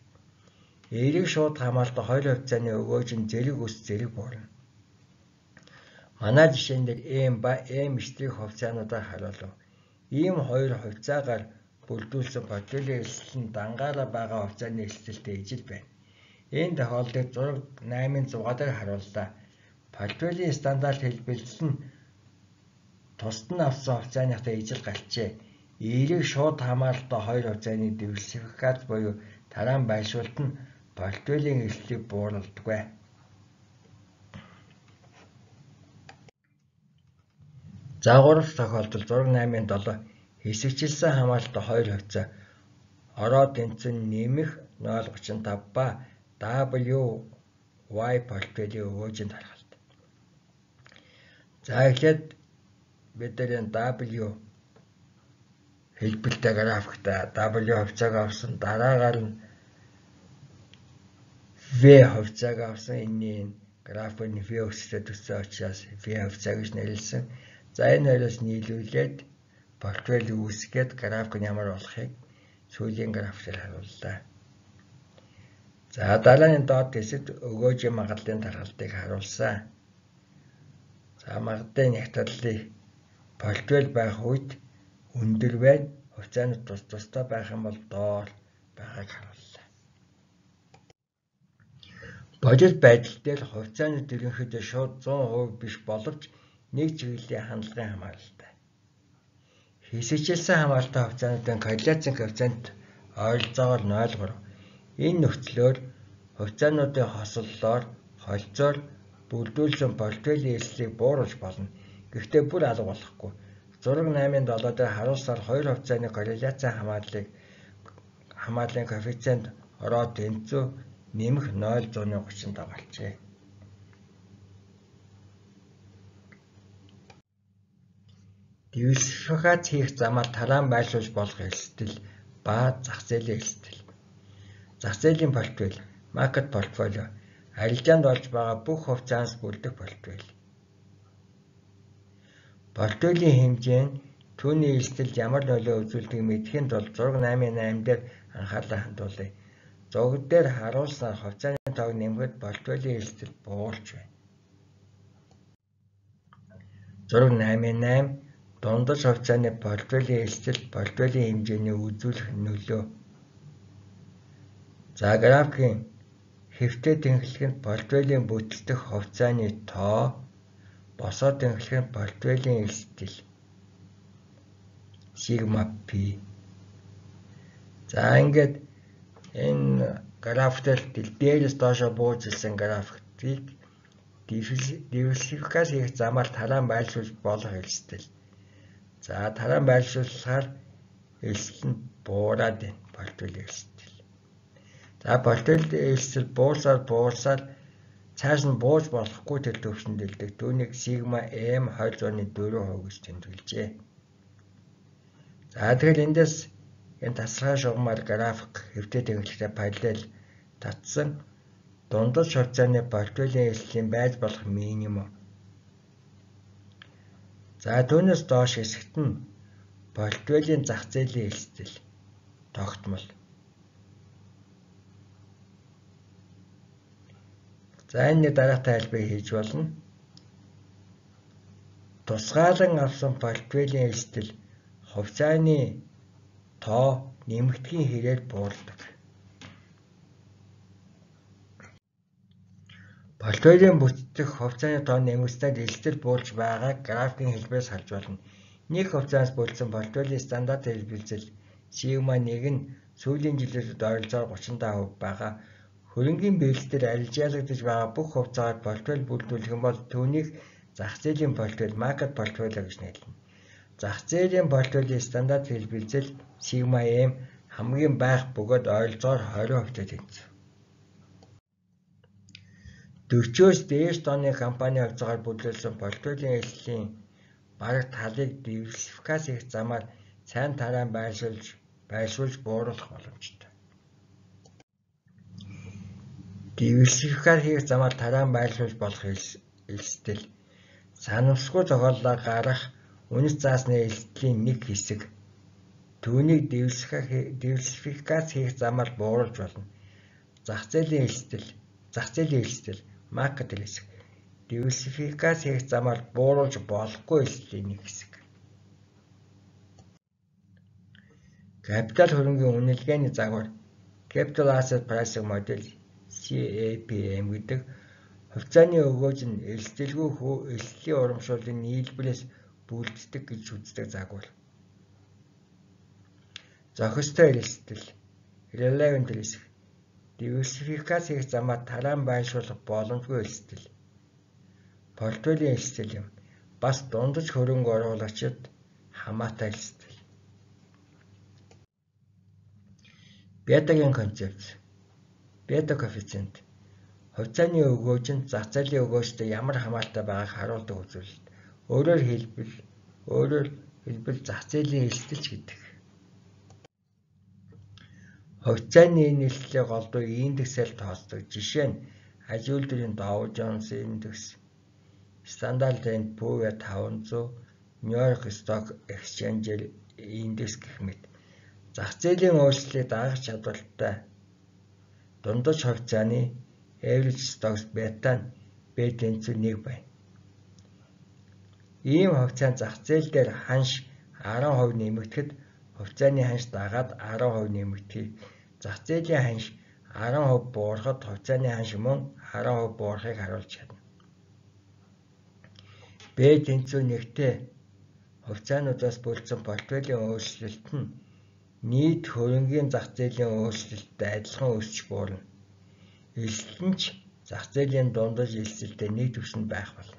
Эрийг шууд хамааралтай хоёр хувьцааны өгөөж нь зэрэг үс зэрэг буурна. Манай жишээн дээр M ба M штрих хувьцаануудаар харуулв. Ийм хоёр хувьцаагаар бүрдүүлсэн портфелийн эсэл нь дангаараа байгаа хувьцааны эсэлтэй ижил байна. Энэ тохиолдолд зураг 8-6 дээр харууллаа. Портфелийн стандарт хэлбэлэл нь тусад нь авсан хувьцааныхтай ижил гарчээ. Эерийг шууд хамааралтай хоёр хувьцааны диверсификат буюу тараан байршуулт нь портфелийн эслийг бууруулдаггүй. За 3 тохиолдол зураг 8-7 хэсэгчилсэн хамааралтай хоёр хувьцаа ороо тэнцэн нэмэх 0.35 ба WY портфелийн өвөөжинд харгалт. За эхлээд бид энэ W хэлбэлтэй графикта W хувьцааг авсан дараагаар нь V хувьцааг авсан энэний графын V өсөлтөд төссөн учраас V хувьцаа гэж нэрлсэн. За энэ хоёроос нийлүүлээд портфель үүсгээд график нь ямар болохыг сүүлийн графикээр харууллаа. За дараагийн доод хэсэгт өгөөжийн магадлалын тархалтыг харуулсан. За магадлалын нягтлалыг портфель байх үед өндөр байна. Хувьцааны тус тустай байх юм бол доор байгааг харууллаа. Бодит байдал дээр хувьцааны ерөнхийдөө шууд 100% биш боловч нэг чиглэлийн хандлагын хамааралтай. Хэсэгчилсэн хамааралтай хувьцаануудын корреляцийн коэффициент ойролцоогоор 0.3. Энэ нөхцлөөр хувьцаануудын хослолоор холцоор бүрдүүлсэн портфелийн эслийг бууруулж болно. Гэхдээ бүр алга болохгүй. Зураг 8-ын 7 дээр харуулсаар хоёр хувьцааны корреляцийн хамаарлыг хамаарлын коэффициент ороод тэнцүү нэмэх 0.35 болжээ. Диверсификац хийх замаар тараан байрлуулж болох эрсдэл ба зах зээлийн эрсдэл. Зах зээлийн портфель, маркет портфолио арилжаанд олж байгаа бүх хувьцаанаас бүрдэх портфель. Портфелийн хэмжээ нь түүний эрсдэлд ямар нөлөө үзүүлдэг мэдхийн тулд зураг 8.8 дээр анхаарлаа хандуулъя. Зураг дээр харуулсан хувьцааны тоог нэмэхэд портфелийн эрсдэл буурч байна. Зураг 8.8 дундаж хувьцааны портфелийн эрсдэл портфелийн хэмжээний үзүүлэх нөлөө. За графикийн хэвтээ тэнхлэх нь портфелийн бүтэлдэх хувьцааны тоо, босоод нь портфелийн эрсдэл. Сигма P. За ингээд энэ графикт дээрээс доошо бууж ирсэн графикийг диверсификац хийх замаар тараан байлшуулж болох эрсдэл. За тараан байлшуулахаар эрсдэл нь буураад байна. Портфель эрсдэл. За портфель эрсдэл буурсаар буурсаар цааш нь бууж болохгүй төр төвшөнд дэлдэг. Түүнийг сигма m 20.4% гэж тэмдэглэжээ. За тэгэхээр эндээс энэ тасархай шугамар график хэвтээ тэнхлэгтэй параллел татсан дундаж хувьцааны портфелийн эрсдлийн байж болох минимум За түүнээс доош хэсэгт нь портфелийн зах зээлийн эрсдэл тогтмол. За энэ дараатай тайлбарыг хийж болно. Тусгаалan авсан портфелийн эрсдэл хувьцааны тоо нэмэгдэхийн хэрээр буурдаг. Портфелийн бүтцэх хувьцааны тоо нэмэгдсээр элдэл буулж байгааг графикийн хэлбэрээс харж болно. Нэг хувьцаанаас бүрдсэн портфелийн стандарт хэлбэлзэл сигма 1 нь сүүлийн жилүүдэд ойролцоогоор 35% байгаа. Хөрөнгийн биелэлтээр арилжаалагдаж байгаа бүх хувьцаагаар портфель бүрдүүлэх юм бол түүнийг зах зээлийн портфель, маркет портфолио гэж нэрлэнэ. Зах зээлийн портфелийн стандарт хэлбэлзэл сигма M хамгийн байх бөгөөд ойролцоогоор 20% тэнцв. 40-оос дээш тонны компани хувьцаагаар бүлэглэсэн портфелийн эрсдлийн бараг талыг диверсификац хийх замаар сайн тараан байршуулж байршуулж бууруулах боломжтой. Диверсификац хийх замаар тараан байршуулж болох эрсдэл санамсаргүй тохиолдолд гарах үнэт заасны эрсдлийн нэг хэсэг. Түүнийг диверсификац хийх замаар бууруулж болно. Зах зээлийн эрсдэл, зах зээлийн эрсдэл маркет риск диверсификац хийх замаар бууруулж болохгүй эслийн нэг хэсэг. Капитал хөрөнгийн үнэлгээний загвар. Capital Asset Pricing Model CAPM гэдэг хувьцааны өгөөж нь эрсдэлгүй хөө эрсдлийн урамшууллын нийлбэрээс бүрддэг гэж үздэг загвар. Зохистой эрсдэл relevant risk диверсификац хийх замаар тараан байршуулах боломжгүй эрсдэл. Портфелийн эрсдэл юм. Бас дундаж хөрөнгө оруулагчид хамаатай эрсдэл. Бедагийн концепц Бета коэффициент хувьцааны өгөөж нь зах зээлийн өгөөжтэй ямар хамааралтай байгааг харуулдаг үзүүлэлт. Өөрөөр хэлбэл өөрөөр хэлбэл зах зээлийн элсдэлч гэдэг. Хувьцааны нэлтлийн голдуу индексээр тооцдог. Жишээ нь аж үйлдвэрийн Dow Jones индекс, Standard and Poor's 500, New York Stock Exchange индекс гэх мэт зах зээлийн өөрчлөлийг дагах чадвартай дундаж хувьцааны average stocks beta нь B тэнцүү 1 байна. Ийм хувьцааны зах зээл дээр ханш 10% нэмэгдэхэд хувьцааны ханш дагаад 10% нэмэгдэхийг зах зээлийн ханш 10% буурахад хувьцааны ханш мөн 10% буурахыг харуулж чадна. Б тэнцүү нэгтэй хувьцаануудаас бүрдсэн портфелийн өөрчлөлт нь нийт хөрөнгийн зах зээлийн өөрчлөлттэй адилхан өсч буурна. Элсэлт нь ч зах зээлийн дундаж элсэлтэй нэг түвшинд байх болно.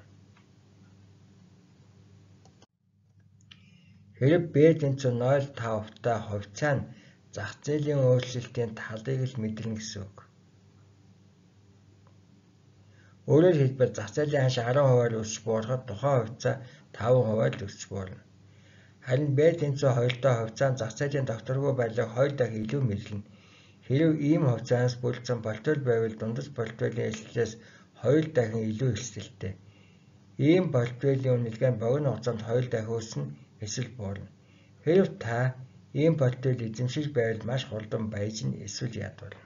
Хэрэг Б тэнцүү 0.5 та хувьцаа нь зах зээлийн өөрчлөлтийн талыг л мэдэрнэ гэсэн үг. Өөрөөр хэлбэл зах зээлийн ханш 10%-аар өсч буурахад тухайн хувьцаа 5%-аар л өсч буурна. Харин Б тэнцүү хоёртой хувьцаан зах зээлийн докторгүй байдлыг хоёр дахин илүү мэдлэнэ. Хэрв ийм хувьцаанаас бүрдсэн портфель байвал дундаж портфелийн эслэлээс хоёр дахин илүү эсрэлттэй. Ийм портфелийн үнэлгээ нь богино хугацаанд хоёр дахин өснө эсвэл буурна. Хэрв та ийм портфель эзэмшиж байвал маш хурдан баяжна эсвэл ядуулна.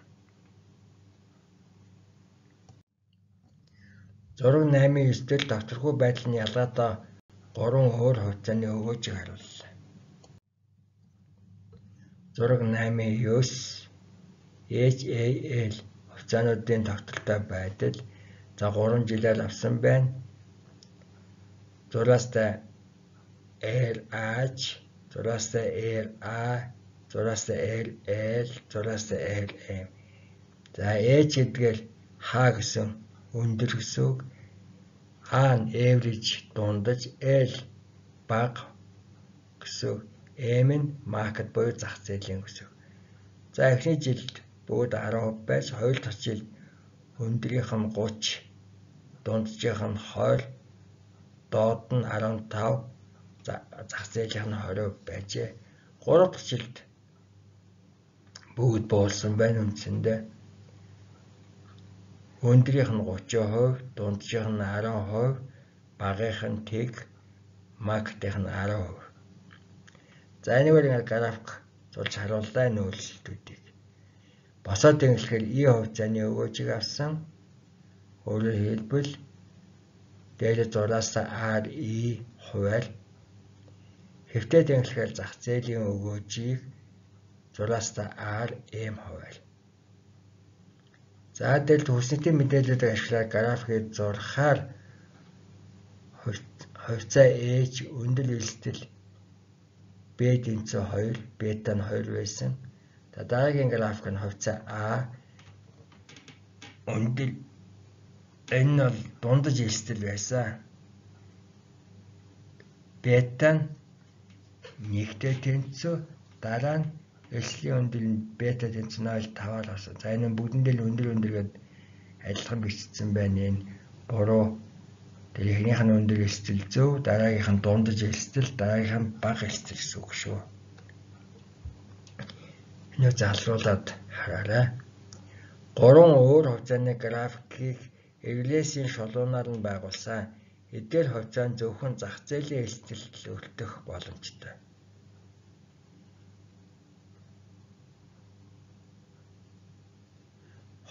Зураг 8-9 дээр докторгүй байдлын ялгаатай гурван өөр хувьцааны өгөөжийг харууллаа. Зураг 8-9 HAL хувьцаануудын тогтолтой байдал за 3 жилээр авсан байна. Зураастай RH, зураастай RA, зураастай LL, зураастай LM. За H гэдгээр H гэсэн өндөр гэсэн үг. Нь average дундаж, L бага гэсэн. M нь market буюу зах зээлийн гэсэн. За эхний жилд бүгд 10% байж, хоёр дахь жилд өндөрийнх нь 30, дунджийнх нь 20, доод нь 15, зах зээлийнх нь 20% байжээ. Гурав дахь жилд бүгд буулсан байна үндсэндээ. Өндрийнх нь 30%, дунджийнх нь 10%, багийнх нь тэг, макетийнх нь 10%. За энэгээр график зулж харууллаа энэ үйлчлэлтүүдийг. Босоод тэнглэхээр И хувьцааны өгөөжийг авсан. Өөрөөр хэлбэл дээрээ зураас RE хувиар хэвтээ тэнглэхээр зах зээлийн өгөөжийг зураас RM хувиар За дээр хүснэтийн мэдээллүүдийг ашиглаад графикийг зурхаар хувьцаа H өндөр элстэл B тэнцүү 2, бета нь 2 байсан. За дараагийн график нь хувьцаа А өндөр энэ бол дундаж элстэл байсан. Бета нь нэгтэй тэнцүү дараа нь Эслийн өндөр нь бета тэнцэн 0.5-аар авсан. За энэ бүгдэндээ л өндөр өндөр гээд адилхан бичсэн байна. Энэ буруу. Тэр ихнийх нь өндөр эстэл зөв, дараагийнх нь дундаж эстэл, дараагийнх нь бага эстэл гэсэн үг шүү. Энийг залруулад хараарай. Гурван өөр хувьцааны графикийг Эглесийн шулуунаар нь байгуулсан. Эдгээр хувьцаа нь зөвхөн зах зээлийн элсэлт өртөх боломжтой.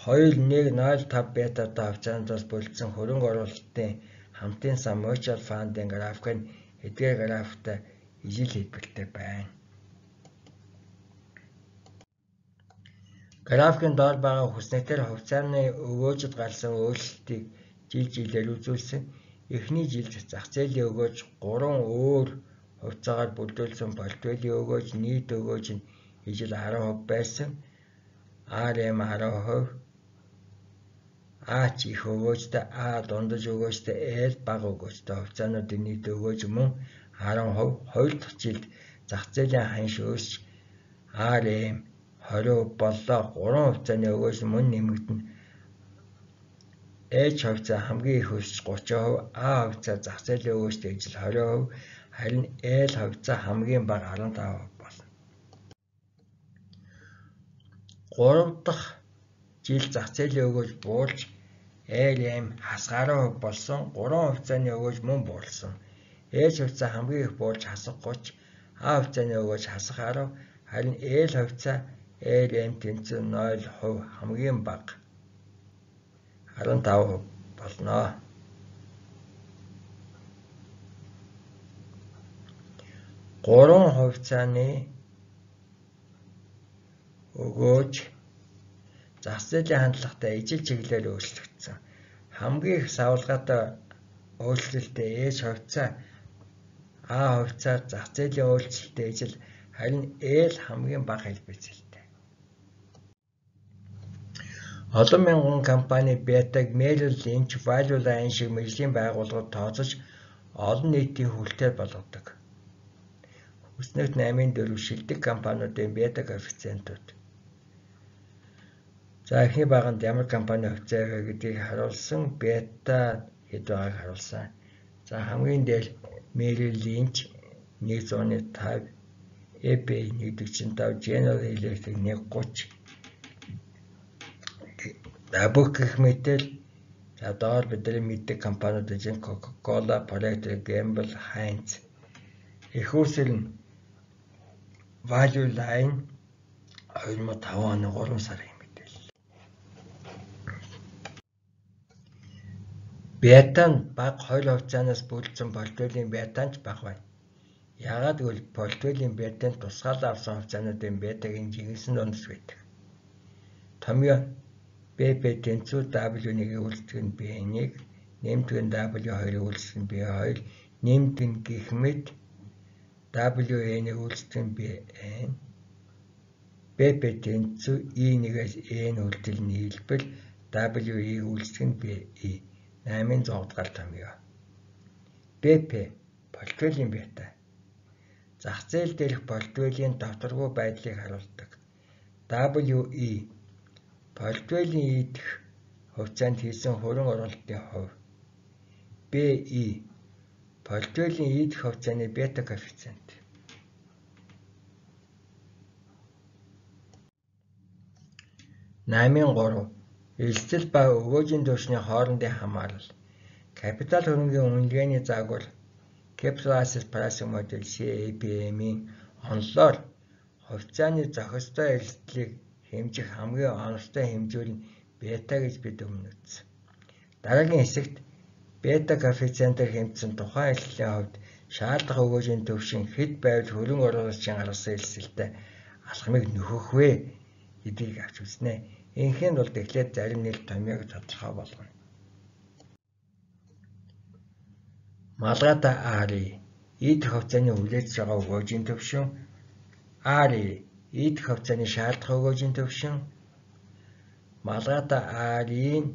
Хоёр нэг нойл тав бетатай хувьцаанаас бүрдсэн хөрөнгө оруулалтын хамтын сан mutual fund-ын график нь эдгээр графиктай ижил хэлбэртэй байна. Графикын доор байгаа хүснэтээр хувьцааны өгөөжөд гарсан өөрчлөлтийг жил жилээр үзүүлсэн. Эхний жилд зах зээлийн өгөөж 3 өөр хувьцаагаар бүрдүүлсэн портфелийн өгөөж нийт өгөөж нь ижил 10% байсан. RM 10%, А ч их өгөөжтэй А дундаж өгөөжтэй L бага өгөөжтэй хувьцаануудын нийт өгөөж мөн 10% хоёр дахь жилд зах зээлийн ханш өсч RM 20% боллоо. 3 хувьцааны өгөөж мөн нэмэгдэнэ. H хувьцаа хамгийн их өсч 30%, A хувьцаа зах зээлийн өгөөжтэй ижил 20%, харин L хувьцаа хамгийн бага 15% болно. 3 дахь жил зах зээлийн өгөөж буулж LM хасгаараа болсон 3 хувьцааны өгөөж мөн буулсан. H хувьцаа хамгийн их буулж хасах 30, А хувьцааны өгөөж хасах 10, харин L хувьцаа LM тэнцүү 0% хамгийн бага 15% болно. Гурван хувьцааны өгөөж зах зээлийн хандлагатай ижил чиглэлээр өөрчлөгдсөн. Хамгийн их савлгаатай өөрчлөлттэй H хувьцаа А хувьцаа зах зээлийн өөрчлөлттэй ижил харин L хамгийн бага хэлбэцэлтэй. Олон мянган компани Beta-г Merrill Lynch, Value Line шиг мэргэжлийн байгууллагууд тооцож олон нийтийн хүлтэй болгодог. Хүснэгт 8-4 шилдэг компаниудын Beta коэффициентууд За эхний баганд ямар компани хувьцаа вэ гэдгийг харуулсан бета хэд байгааг харуулсан. За хамгийн дээр Merrill Lynch 1.5, eBay 1.45, General Electric 1.30. За бүх гэх мэтэл за доор бидний мэддэг компаниуд гэж Coca-Cola, Procter & Gamble, Heinz их үүсэл нь Value Line 2005 оны 3 сарын Бетан баг хууль хувьцаанаас бүрдсэн портфелийн бетанч бага байна. Яагаад гэвэл портфелийн бетанд тусгаалan авсан хувьцаануудын бетагийн жигнэсэн дундас байдаг. Томьёо ББ тэнцүү W1-ийг үйлдэх нь B1, нэмдэг нь W2-ыг үйлдэх нь B2, нэмдэг нь гэх мэт WN-ийг үйлдэх нь BN, ББ тэнцүү E1-ээс E-н үйлдэл нь хэлбэл W-ийг үйлдэх нь BE 8-ын 100 дугаар томьёо. БП портфелийн бета. Зах зээл дээрх портфелийн давтаргуу байдлыг харуулдаг. WE портфелийн идэх хувьцаанд хийсэн хөрөн оруулалтын хувь. BE портфелийн идэх хувьцааны бета коэффициент. Намын 3 Эрсдэл ба өгөөжийн түвшний хоорондын хамаарлал. Капитал хөрөнгийн үнэлгээний заагвар Capital Asset Pricing Model CAPM-ийн онолоор хувьцааны зохистой эрсдлийг хэмжих хамгийн оновчтой хэмжүүр нь бета гэж бид өмнө үзсэн. Дараагийн хэсэгт бета коэффициентээр хэмжсэн тухайн эрсдлийн хувьд шаардах өгөөжийн түвшин хэд байвал хөрөнгө оруулагчийн гаргасан эрсдэлтэй алхмыг нөхөх вэ гэдгийг авч үзнэ. Инхийн тулд эхлээд зарим нэр томьёог тодорхой болгоно. Малгайтай АРИ эд хувьцааны хүлээж байгаа өгөөжийн төвшин АРИ эд хувьцааны шаардах өгөөжийн төвшин малгайтай АРИ-ийн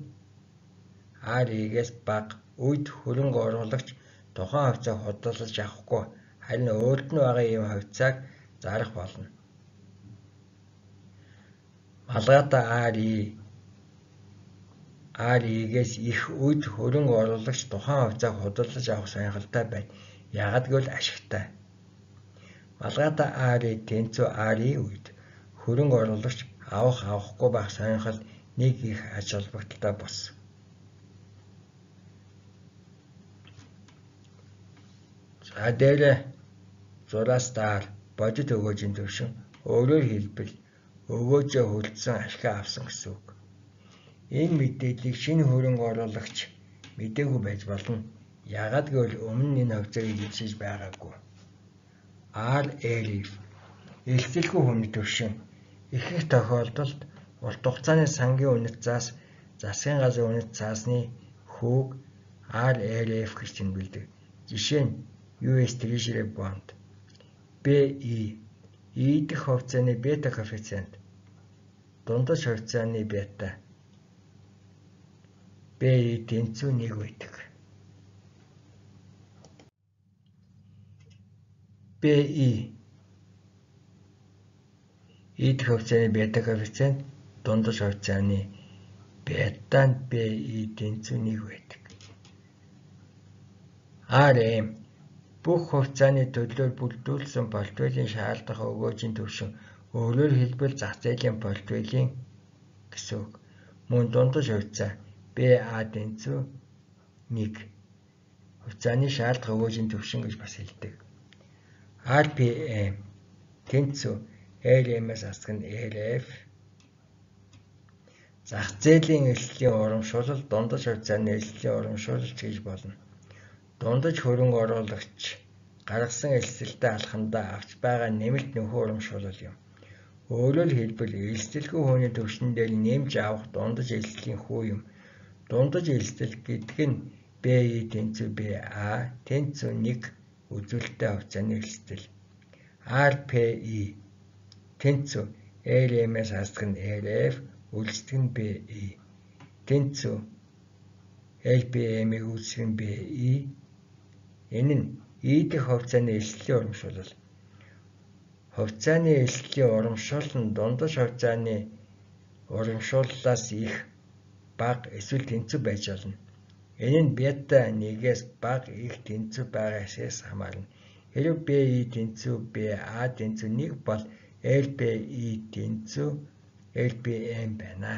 АРИ-гээс бага үед хөрөнгө оруулагч тухайн хувьцааг худалдаж авахгүй харин өөрт нь байгаа ийм хувьцааг зарах болно. Малгайтай АРИ АРИ-гээс их үед хөрөнгө оруулагч тухайн хувьцааг худалдаж авах сонирхолтой байна. Яагад гэвэл ашигтай. Малгайтай АРИ тэнцүү АРИ үед хөрөнгө оруулагч авах авахгүй байх сонирхол нэг их ач холбогдолтой болсон. За дээр зураас даар бодит өгөөжийн төвшин өөрөөр хэлбэл өгөөжөө хөлдсөн ашиг авсан гэсэн үг. Энэ мэдээллийг шинэ хөрөнгө оруулагч мэдээгүй байж болно. Яагад гэвэл өмнө энэ хувьцааг эзэмшиж байгаагүй. RLF элцэлгүй хүний төвшин их их тохиолдолд урт хугацааны сангийн үнэт заас засгийн газрын үнэт цаасны хүүг RLF гэж тэмдэглэдэг. Жишээ нь US Treasury Bond, BE ийдэх хувьцааны бета коэффициент. Дундаж хувьцааны бета. BE тэнцүү 1 байдаг. BE И дэх хувьцааны бета коэффициент. Дундаж хувьцааны бетанд BI тэнцүү 1 байдаг. RM бүх хувьцааны төлөөр бүрдүүлсэн портфелийн шаардлагатай өгөөжийн түвшин өөрөөр хэлбэл зах зээлийн портфелийн гэсэн үг. Мөн дундаж хувьцаа BA тэнцүү 1 хувьцааны шаардлагатай өгөөжийн түвшин гэж бас хэлдэг. RPM тэнцүү LM-ээс асах нь LF зах зээлийн эрсдлийн урамшуулал дундаж хувьцааны эрсдлийн урамшуулагч гэж болно. Дундаж хөрөнгө оруулагч гаргасан эрсдэлтэй алхамдаа авч байгаа нэмэлт нөхөө урамшуулал юм. Өөрөөр хэлбэл эрсдэлгүй хүний төвшин дээр нэмж авах дундаж эрсдлийн хүү юм. Дундаж эрсдэл гэдэг нь BI тэнцүү BA тэнцүү 1 үзүүлэлттэй хувьцааны эрсдэл. RPE тэнцүү LM-ээс хасдаг нь LF үйлчлэг нь BE. Тэнцүү LBM-ийг үйлчлэг нь BE. Энэ нь E дэх хувьцааны эрсдлийн урамшуулал. Хувьцааны эрсдлийн урамшуул нь дундаж хувьцааны урамшууллаас их бага эсвэл тэнцүү байж болно. Энэ нь бета 1-ээс бага их тэнцүү байгаасаас хамаарна. Хэрв BE тэнцүү BA тэнцүү 1 бол LBE тэнцүү LBM байна.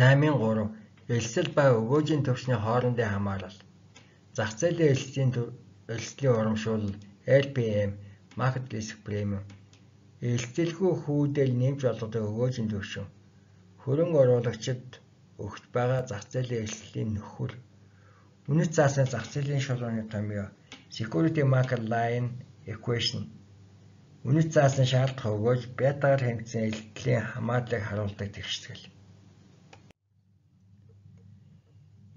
Намын 3 элсэл ба өгөөжийн төвшний хоорондын хамаарал. Зах зээлийн элслийн элслийн урамшуул LBM market risk premium элсэлгүй хүүдэл нэмж болгодог өгөөжийн төвшин хөрөнгө оруулагчид өгч байгаа зах зээлийн элслийн нөхөр үнэт заасны зах зээлийн шулууны томьёо security market line equation үнэт заасны шаардлагыг өгөөж бетагаар хэмжсэн элслийн хамаарлыг харуулдаг тэгштгэл.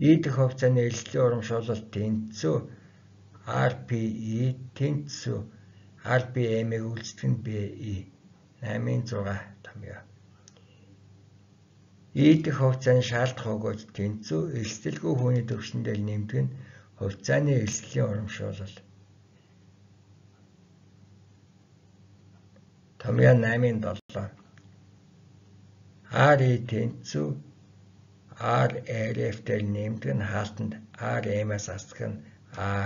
Ийдэх хувьцааны элслийн урамшуулалт тэнцүү. RPE тэнцүү. RPM-ийг үйлчлэх нь BE 8.6 томьёо. Ийдэх хувьцааны шаардлагыг өгөөж тэнцүү. Эрсдэлгүй хүний төвшин дээр нэмдэг нь хувьцааны эрсдлийн урамшуулал. Томьёо 8.7 RE тэнцүү RLF дээр нэмдэг нь хаалтанд RM-аас асах нь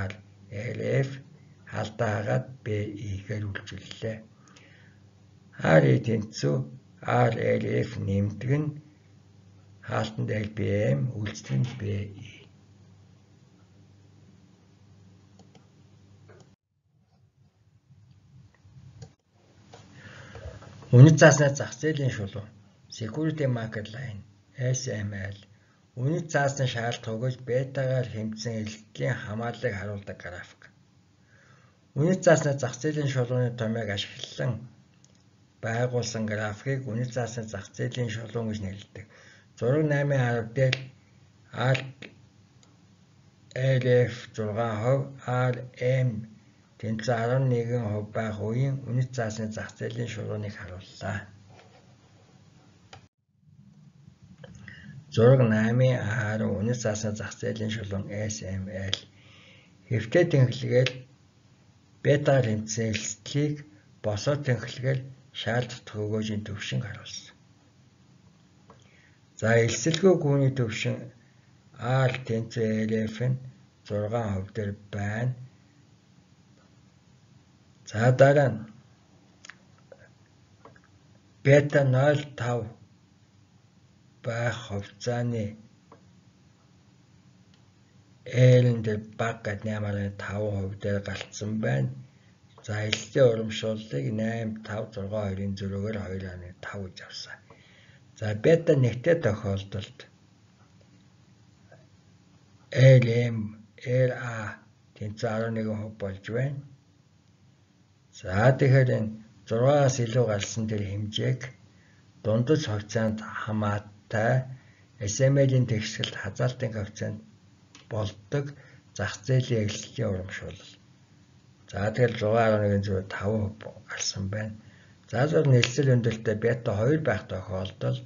RLF халдаа хагаад BE-гээр үйлчиллээ. RE тэнцүү RLF нэмдэг нь хаалтанд LBM үйлчлэг нь BE. Үнэт заасны зах зээлийн шулуу Security Market Line SML үнэт заасны шаардлагыг өгөөж бетагаар хэмжсэн эрсдлийн хамаарлыг харуулдаг график. Үнэт заасны зах зээлийн шулууны томьёог ашиглан байгуулсан графикийг үнэт заасны зах зээлийн шулуун гэж нэрлэдэг. Зураг 8.10 дээр RLF 6%, RM тэнцээ 11% байх үеийн үнэт заасны зах зээлийн шулууныг харууллаа. Зураг 8.10 үнэт заасны зах зээлийн шулуун SML хэвтээ тэнхлэгээр бета тэмцэн эрсдлийг босоод тэнхлэгээр шаардлагатай өгөөжийн төвшинг харуулсан. За эрсэлгүй гүний төвшин R тэнцээ LF нь 6% дээр байна. За дараа нь бета 0.5 байх хувьцааны L-н дээр баг гэд 8.5% дээр галтсан байна. За эллийн урамшууллыг 8 5 6 2-ын зөрөөгөр 2.5 гэж авсан. За бета нэгтэй тохиолдолд LM RA тэнцээ 11% болж байна. За тэгэхээр энэ 6-аас илүү гарсан тэр хэмжээг дундаж хувьцаанд хамаатай SML-ийн тэгшгэлт хазаалтын коэффициент болдог зах зээлийн эрсдлийн урамшуулал. За тэгэл 6.105% гарсан байна. За зөв нэлсэл өндөлтөй бета 2 байх тохиолдолд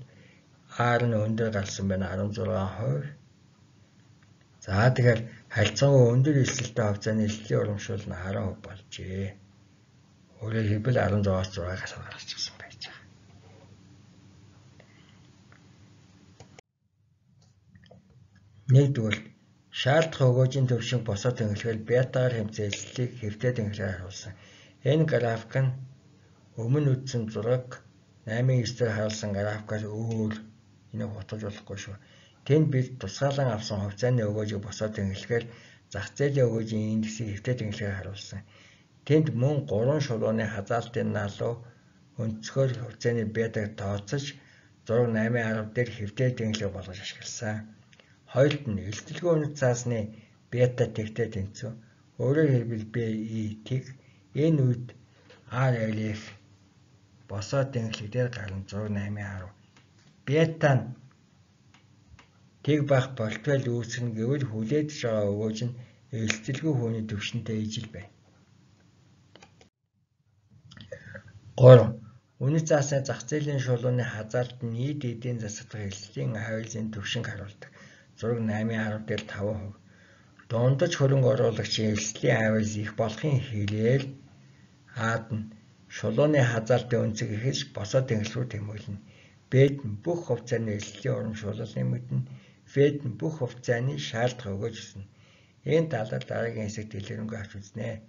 R нь өндөр гарсан байна 16%. За тэгэхээр харилцаагүй өндөр эсэлтэй хувьцааны эслийн урамшуул нь 10% болжээ. Өөрөөр хэлбэл 16-аас 6-аас гарчихсан байж байгаа. Нэгдүгээр шаардах өгөөжийн төвшинг босоод тэнглэхээр бетагаар хэмжээ эслийг хэвтээд тэнглэхээр харуулсан. Энэ график нь өмнө үзсэн зураг 8.9-ээр харуулсан графикаас өөр энийг хутгаж болохгүй шүү. Тэнд бид тусгаалan авсан хувьцааны өгөөжийг босоод тэнглэхээр зах зээлийн өгөөжийн индексийг хэвтээд тэнглэхээр харуулсан. Тэнд мөн 3 шулууны хазаалтын налуу өнцгөр хувьцааны бетаг тооцож зураг 8.10 дээр хэвтээд тэнглэх болгож ашигласан. Хоёрт нь элдэлгүй үнэт цаасны бета тэгтэй тэнцүү. Өөрөөр хэлбэл BE тэг энэ үед RLF босоод тэнглэх дээр гарна 6.810. Бета нь тэг байх болтвол үүсгэн гэвэл хүлээж байгаа өгөөж нь элцэлгүй хүний төвшөнтэй ижил байна. 3. Үнэт заасны зах зээлийн шулууны хазаалт нь нийт эдийн засаг хэлслийн хавилын төвшинг харуулдаг. Зураг 8.10 дээр 5%. Дундаж хөрөнгө оруулагчийн элслийн хавилс их болохын хэрэгэл аад нь шулууны хазаалтын өнцөг ихэж босоод тэнглэл рүү тэмүүлнэ. Бэд нь бүх хувьцааны элслийн урамшуулал нэмэгдэнэ. Фед нь бүх хувьцааны шаардах өгөөж өснө. Энэ талаар дараагийн хэсэгт дэлгэрэнгүй авч үзнэ.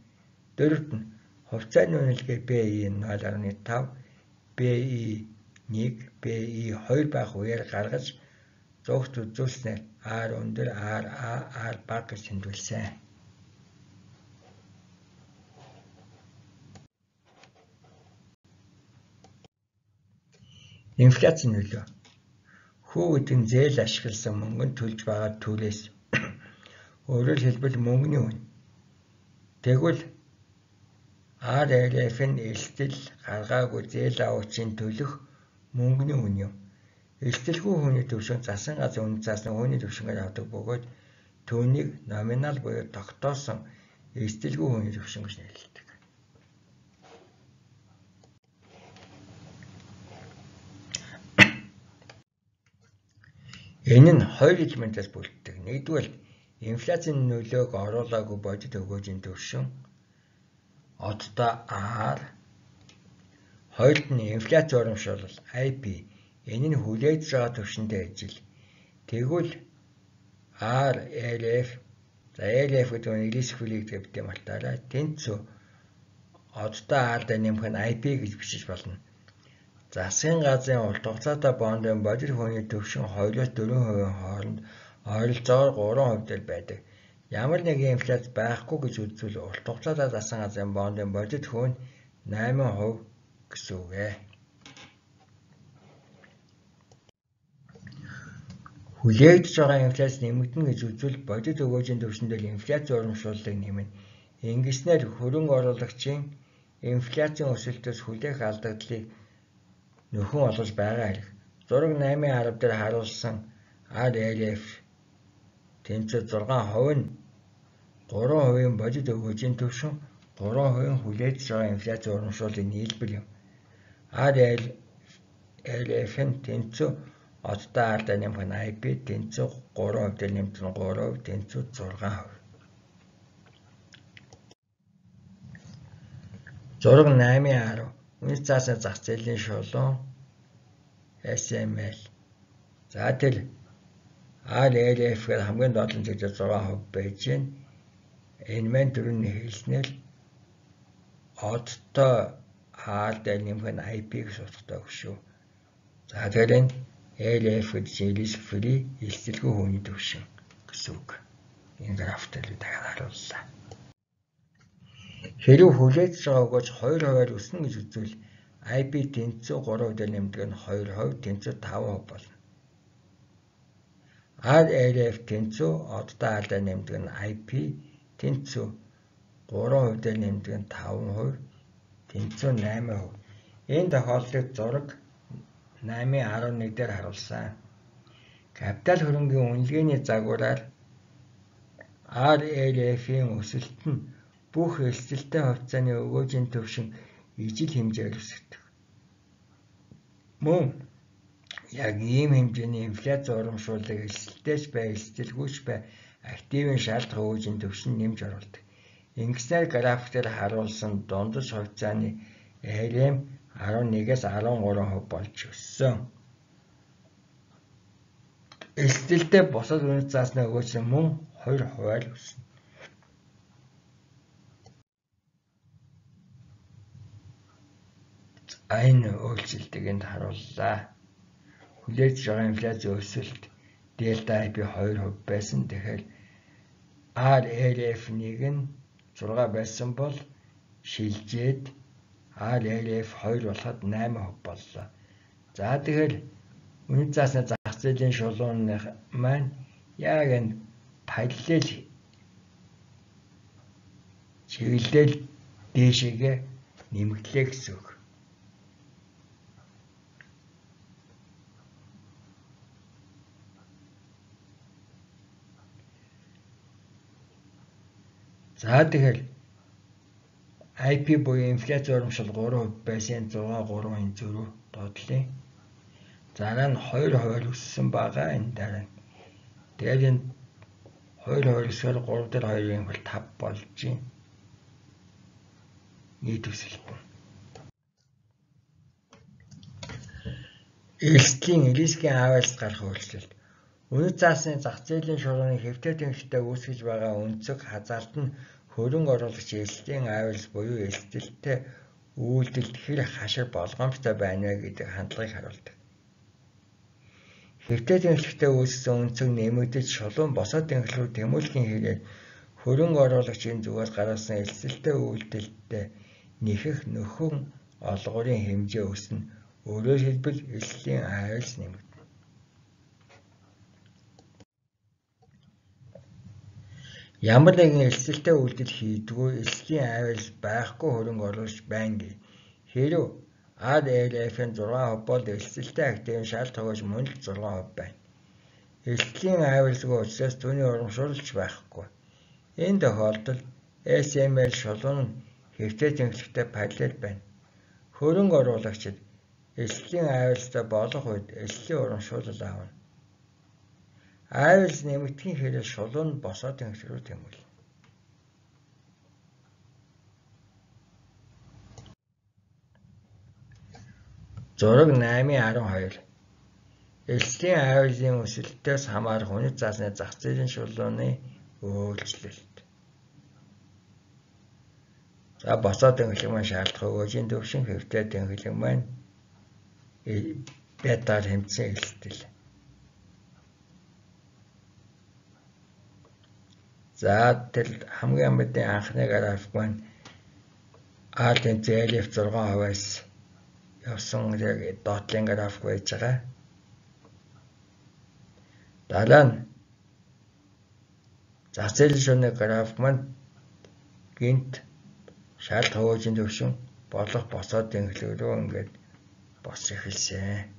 Дөрөвт нь хувьцааны үнэлгээ BI 0.5, BI 1, BI 2 байх үеэр гаргаж зогт үзүүлснээр R өндөр, R A, R бага гэж тэмдэглэсэн. Инфляци нөлөө. Хүү гэдэг нь зээл ашигласан мөнгөнд төлж байгаа төрөөс (coughs) өөрөөр хэлбэл мөнгөний үн. Тэгвэл нь элтэл гаргаагүй зээл авахчийн төлөх мөнгөний үн юм. Элтэлгүй хүний төвшин засан газар үнэ заасны хүний төвшингээр авдаг бөгөөд түүнийг номинал буюу тогтоосон элтэлгүй хүний төвшин гэж нэрлэдэг. Энэ нь хоёр элементээс бүрддэг. Нэгдүгээр инфляцийн нөлөөг оруулаагүй бодит өгөөжийн төвшин оддоо R хоёрт нь инфляци урамшуулал IP энэ нь хүлээж байгаа төвшөнтэй ажил. Тэгвэл RLF за LF гэдэг нь риск фри гэдэг бид юм алтаараа тэнцүү оддоо R-д нэмэх нь IP гэж бичиж болно. Засгийн газрын урт хугацаатай бондын бодит хүний төвшин 2-4% хооронд ойролцоогоор 3% дээр байдаг. Ямар нэгэн инфляц байхгүй гэж үзвэл урт хугацаатай засгийн газрын бондын бодит хөөнд 8% гэсэн үг ээ. Хүлээгдэж байгаа инфляц нэмэгдэнэ гэж үзвэл бодит өгөөжийн төвшөндөл инфляци урамшууллыг нэмнэ. Ингэснээр хөрөнгө оруулагчийн инфляцийн өсөлтөөс хүлээх алдагдлыг нөхөн олж байгаа хэрэг. Зураг 8.10 дээр харуулсан RLF тэнцээ 6% нь 3% бодит өгөөжийн төвшин 3% хүлээж байгаа инфляцийн урамшууллын нийлбэр юм. Нь тэнцээ оддоо ардаа нэмэх нь IP тэнцээ 3% дээр нэмэх нь 3%, тэнцээ 6%. Зураг 8.10 Үнэт заасны зах зээлийн шулуун SML. За тэр RLF-ээр хамгийн доотлон зэгдэж 6% байж гэн. Энэ мэн төрөний хэлснээр одтой дээр нэмэх нь IP-г суулгатай өгш шүү. За тэгэхээр энэ LF чинь risk free элцэлгүй хүний төвшин гэсэн үг. Энэ графтаар дахиад харууллаа. Хэрэг хүлээж байгаа өгөөж 2 хувиар өснө гэж үзвэл IP тэнцүү 3% дээр нэмдэг нь 2%, тэнцүү 5% болно. RLF тэнцүү оддоо ардаа нэмдэг нь IP тэнцүү 3% дээр нэмдэг нь 5%, тэнцүү 8%. Энэ тохиолдлыг зураг 8.11 дээр харуулсан. Капитал хөрөнгийн үнэлгээний загвараар RLF-ийн өсөлт нь бүх эрсдэлтэй хувьцааны өгөөжийн төвшин ижил хэмжээр өсгдөг. Мөн яг ийм хэмжээний инфляци урамшууллыг эрсдэлтэйч бай, эрсдэлгүйч бай активын шаардах өвөжийн төвшин нэмж оруулдаг. Ингэснээр графикээр харуулсан дундаж хувьцааны RM 11-ээс 13% болж өссөн. Элсдэлтэй бусад үнэт заасны өгөөч мөн 2% өснө. энэ өөрчлөлтийг энд харууллаа. Хүлээж байгаа инфляцийн өсөлт дельта IP 2% байсан. Тэгэхээр RLF1 нь 6 байсан бол шилжээд RLF2 болоход 8% боллоо. За тэгэхээр үнэт заасны зах зээлийн шулууны маань яг энэ параллел чиглэлээр дээшээгээ нэмэгдлээ гэсэн үг. За тэгэхээр IP буюу инфляци урамшил 3% байсан 6.3-ын зөрүү доотлын. Дараа нь 2% өссөн байгаа энэ дараа. Тэгээд энэ 2% өсөөр 3 дээр 2-ын бол 5 болж байна. Нийт өсөлт нь. Эрсдлийн рискийн аваалт гарах өөрчлөлт. Үнэт заасны зах зээлийн шуурганы хэвтэй тэмцэлтэй үүсгэж байгаа өнцөг хазаалт нь хөрөнгө оруулагч эрсдлийн авиалс буюу эрсдэлтэй үйлдэлд хэр хашир болгоомжтой байна вэ гэдэг хандлагыг харуулдаг. Хэвтэй тэмцэлтэй үүссэн өнцөг нэмэгдэж шулуун босоод тэнхлүүд тэмүүлгийн хэрэгээр хөрөнгө оруулагчийн зүгээс гаргасан эрсдэлтэй үйлдэлтэй нэхэх нөхөн олгорын хэмжээ өснө. Өөрөөр хэлбэл эрсдлийн авиалс нэмэгдэнэ. Ямар нэгэн эрсдэлтэй үйлдэл хийдгүү эрсдлийн айвал байхгүй хөрөнгө оруулагч байна гэ. Хэрэв RLF-ийн 6% бол эрсдэлтэй активын шалт тогож мөн л 6% байна. Эрсдлийн айвалгүй учраас түүний урамшуулалч байхгүй. Энэ тохиолдолд SML шулуун нь хэвтээ тэнхлэгтэй параллел байна. Хөрөнгө оруулагчид эрсдлийн айвалстай болох үед эрсдлийн урамшуулал аавна. Айвалс нэмэгдэхийн хэрэг шулуун босоод тэнхрүү тэмүүлнэ. Зураг 8.12 Эрсдлийн айвалын өсөлтөөс хамаарах үнэт заасны зах зээлийн шулууны өөрчлөлт. За босоод тэнхлэг маань шаардах өгөөжийн төвшин хэвтэй тэнхлэг маань бетаар хэмжсэн эрсдэл. За тэл хамгийн амтны анхны график маань А тэнцээ LF 6%-аас явсан яг доотлын график байж байгаа. Дараа нь зах зээлийн шөнө график маань гинт шалт хөвөжийн төвшин болох босоод тэнхлэг рүү ингээд бос эхэлсэн.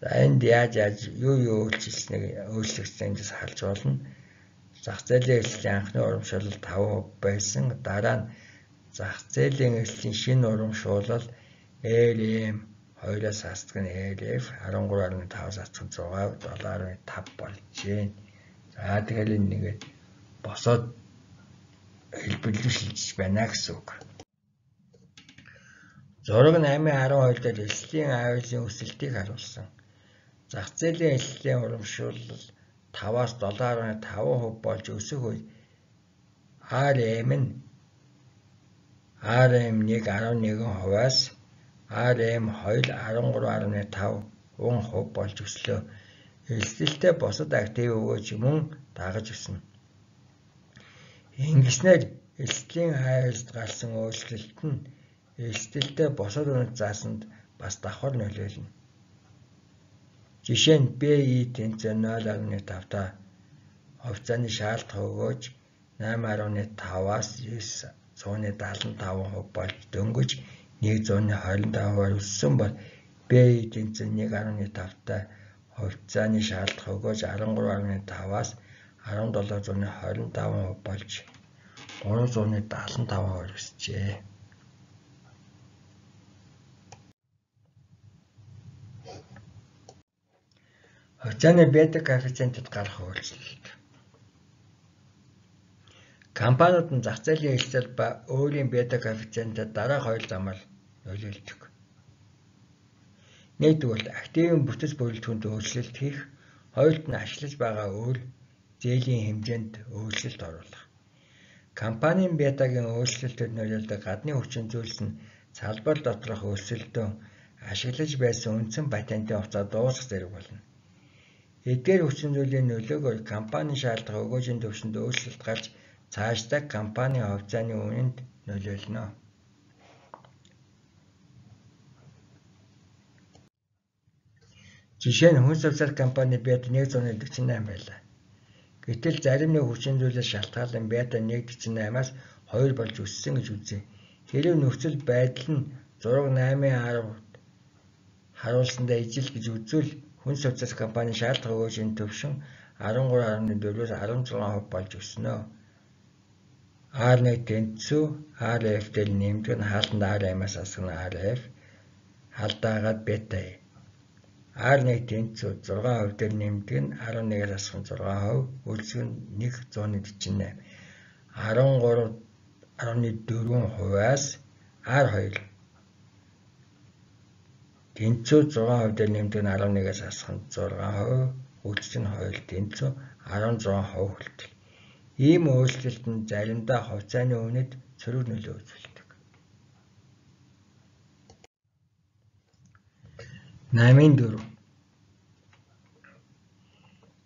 За энд яаж яаж юу юу өөрчлөлтнийг өөрчлөгдсөн гэж харж болно зах зээлийн эрсдлийн анхны урамшуулал 5% байсан. Дараа нь зах зээлийн эрсдлийн шинэ урамшуулал LM 2-аас хасдаг нь LF 13.5-аас хасдаг 6.7.5 болж байна. За тэгэл энэ нэгээд босоод хэлбэрлэл шилжиж байна гэсэн үг. Зураг 8.12 дээр эрсдлийн авиалын өсөлтийг харуулсан. Зах зээлийн эрсдлийн урамшуулал 5-аас 7.5% болж өсөх үед RM нь RM1 11%-аас RM2 13.5% болж өслөө. Эрсдэлтэй бусад актив өгөөж мөн дагаж өснө. Ингэснээр эрсдлийн хайрлт гарсан өөрчлөлт нь эрсдэлтэй бусад үнэт заасанд бас давхар нөлөөлнө. Жишээ нь BI тэнцээ 0.5 та хувьцааны шаардах өгөөж 8.5-аас 9.75% болж дөнгөж 125-аар өссөн бол BI тэнцээ 1.5 та хувьцааны шаардах өгөөж 13.5-аас 17.25% болж 375% өсжээ. Хугацааны бета коэффициентэд гарах өөрчлөлт. Компаниуд нь зах зээлийн хэлцэл ба өөрийн бета коэффициентад дараах хоёр замаар нөлөөлдөг. Нэгдүгээр активын бүтэц бүрэлдэхүүнд өөрчлөлт хийх, хоёрт нь ашиглаж байгаа өөр зээлийн хэмжээнд өөрчлөлт оруулах. Компанийн бетагийн өөрчлөлтөд нөлөөлдөг гадны хүчин зүйлс нь салбар доторх өрсөлдөөн ашиглаж байсан үндсэн патентын хугацаа дуусах зэрэг болно. Эдгээр хүчин зүйлийн нөлөөгөөр компани шаардах өгөөжийн түвшинд өөрчлөлт гарч цаашдаа компани хувьцааны үнэнд нөлөөлнө. Жишээ нь хүнс авсаар компани бета 148 байлаа. Гэтэл зарим нэг хүчин зүйлээс шалтгаалan бета 148-аас 2 болж өссөн гэж үзье. Хэрэг нөхцөл байдал нь зураг 8-10 харуулсандаа ижил гэж үзвэл хүн социалист компани шаардлагын өгөөжийн төвшин 13.4-өөс 16% болж өснө. R1 тэнцүү RF-тэй нэмдэг нь хаалтанд RM-аас асгана RF халдаагаад бета. R1 тэнцүү 6% дээр нэмдэг нь 11-аас асган 6%, үлсэг нь 148. 13.4%-аас R2 Тэнцүү 6% дээр нэмдэг нь 11-аас асах нь 6%, үйлчлэл нь 2 тэнцүү 16% хүртэл. Ийм өөрчлөлт нь заримдаа хувьцааны үнэд цөрөг нөлөө үзүүлдэг. 8-4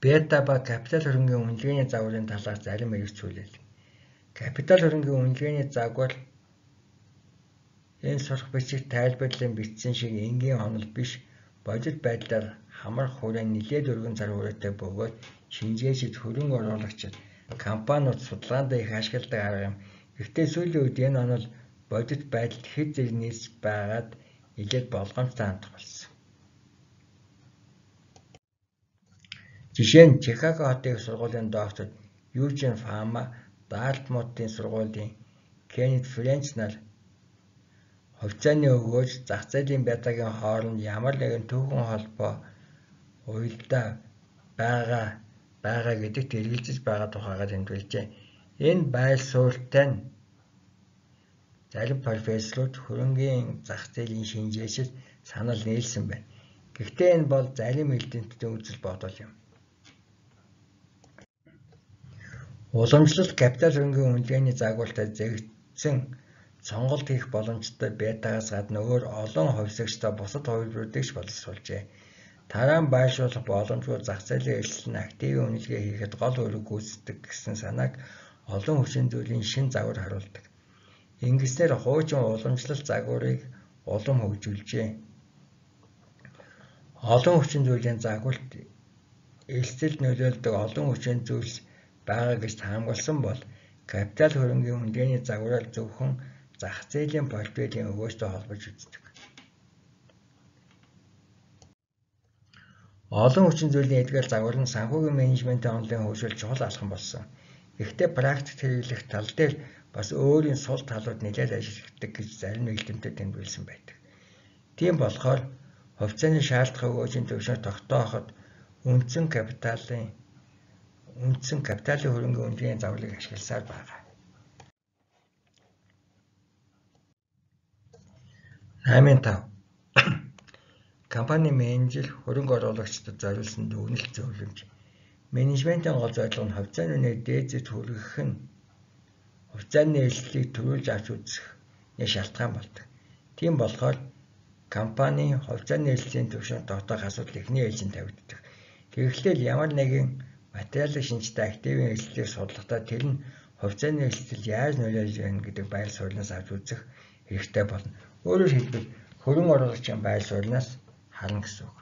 Бета ба капитал хөрөнгийн үнэлгээний загварын талаар зарим эргэцүүлэл. Капитал хөрөнгийн үнэлгээний загвар Энэ сурах бичиг тайлбарлан бичсэн шиг энгийн онол биш бодит байдлаар хамрах хүрээ нэлээд өргөн цар хүрээтэй бөгөөд шинжээчид хөрөнгө оруулагчид компаниуд судалгаандаа их ашигладаг арга юм. Гэхдээ сүүлийн үед энэ онол бодит байдалд хэд зэрэг нийс байгаад нэлээд болгоомжтой хандах болсон. Жишээ нь Чикаго хотын сургуулийн доктор Южин Фама, Дартмутын сургуулийн Кеннет Френч нар хувьцааны өгөөж зах зээлийн бятагийн хооронд ямар нэгэн түүхэн холбоо уялдаа байгаа байгаа гэдэгт эргэлзэж байгаа тухайгаар тэмдэглэжээ. Энэ байр суурьтай нь зарим профессорууд хөрөнгийн зах зээлийн шинжээчид санал нийлсэн байна. Гэхдээ энэ бол зарим эрдэмтдийн үзэл бодол юм. Уламжлалт капитал хөрөнгийн үнэлгээний загвартай зэгцэн сонголт хийх боломжтой байтагаас гадна өөр олон хувьсагчтай бусад хувилбаруудыг ч боловсруулжээ. Тараан байршуулах боломжгүй зах зээлийн эрсдэл нь активын үнэлгээ хийхэд гол үүрэг гүйцэтгэдэг гэсэн санааг олон хүчин зүйлийн шин загвар харуулдаг. Ингэснээр хуучин уламжлалт загварыг улам хөгжүүлжээ. Олон хүчин зүйлийн загварт эрсдэлд нөлөөлдөг олон хүчин зүйлс байгаа гэж таамагласан бол капитал хөрөнгийн үнэлгээний загвараар зөвхөн зах зээлийн портфелийн өгөөстэй холбож үздэг. Олон хүчин зүйлийн эдгээр загвар нь санхүүгийн менежментийн онолын хөгжил чухал алхам болсон. Гэхдээ практикт хэрэглэх тал дээр бас өөрийн сул талууд нэлээд ажилладаг гэж зарим нийлэмтэд тэмдэглэсэн байдаг. Тийм болохоор хувьцааны шаардлагын өгөөжийн төвшинг тогтооход үндсэн капиталын үндсэн капиталын хөрөнгөний үнэлгээний загварыг ашигласаар байгаа. 8-5 Компани менежер хөрөнгө оруулагчдад зориулсан дүгнэлт зөвлөмж. Менежментийн гол зорилго нь хувьцааны үнэ дээдсэд хүргэх нь хувьцааны эрсдлийг төрүүлж авч үзэх нэг шалтгаан болдог. Тийм болохоор компани хувьцааны эрсдлийн түвшинд дотоох асуудал эхний ээлжинд тавигддаг. Тэгэхлээр ямар нэгэн материалын шинжтэй активын эрсдлийг судлахдаа тэр нь хувьцааны эрсдэл яаж нөлөөлж байна гэдэг байр сууриас авч үзэх хэрэгтэй болно. Өөрөөр хэлбэл хөрөнгө оруулагчийн байр сууриас харна гэсэн үг.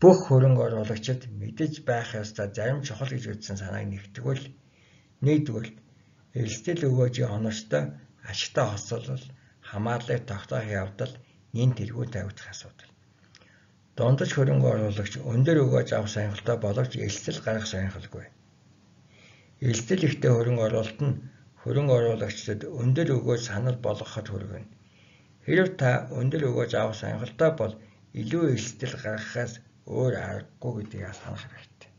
Бүх хөрөнгө оруулагчид мэдэж байх ёстой зарим чухал гэж үзсэн санааг нэгтгэвэл нэгдүгээр эрсдэл өгөөжийн оновчтой ашигтай хоцрол хамаарлыг тогтоох явдал нэн тэргүү тавигдах асуудал. Дундаж хөрөнгө оруулагч өндөр өгөөж авах сонирхолтой боловч эрсдэл гаргах сонирхолгүй. Эрсдэл ихтэй хөрөнгө оруулалт нь хөрөн оруулагчдад өндөр өгөөж санал болгоход хүргэнэ. Хэрв та өндөр өгөөж авах сонголтой бол илүү их сэтэл гаргахаас өөр аргагүй гэдгийг санах хэрэгтэй.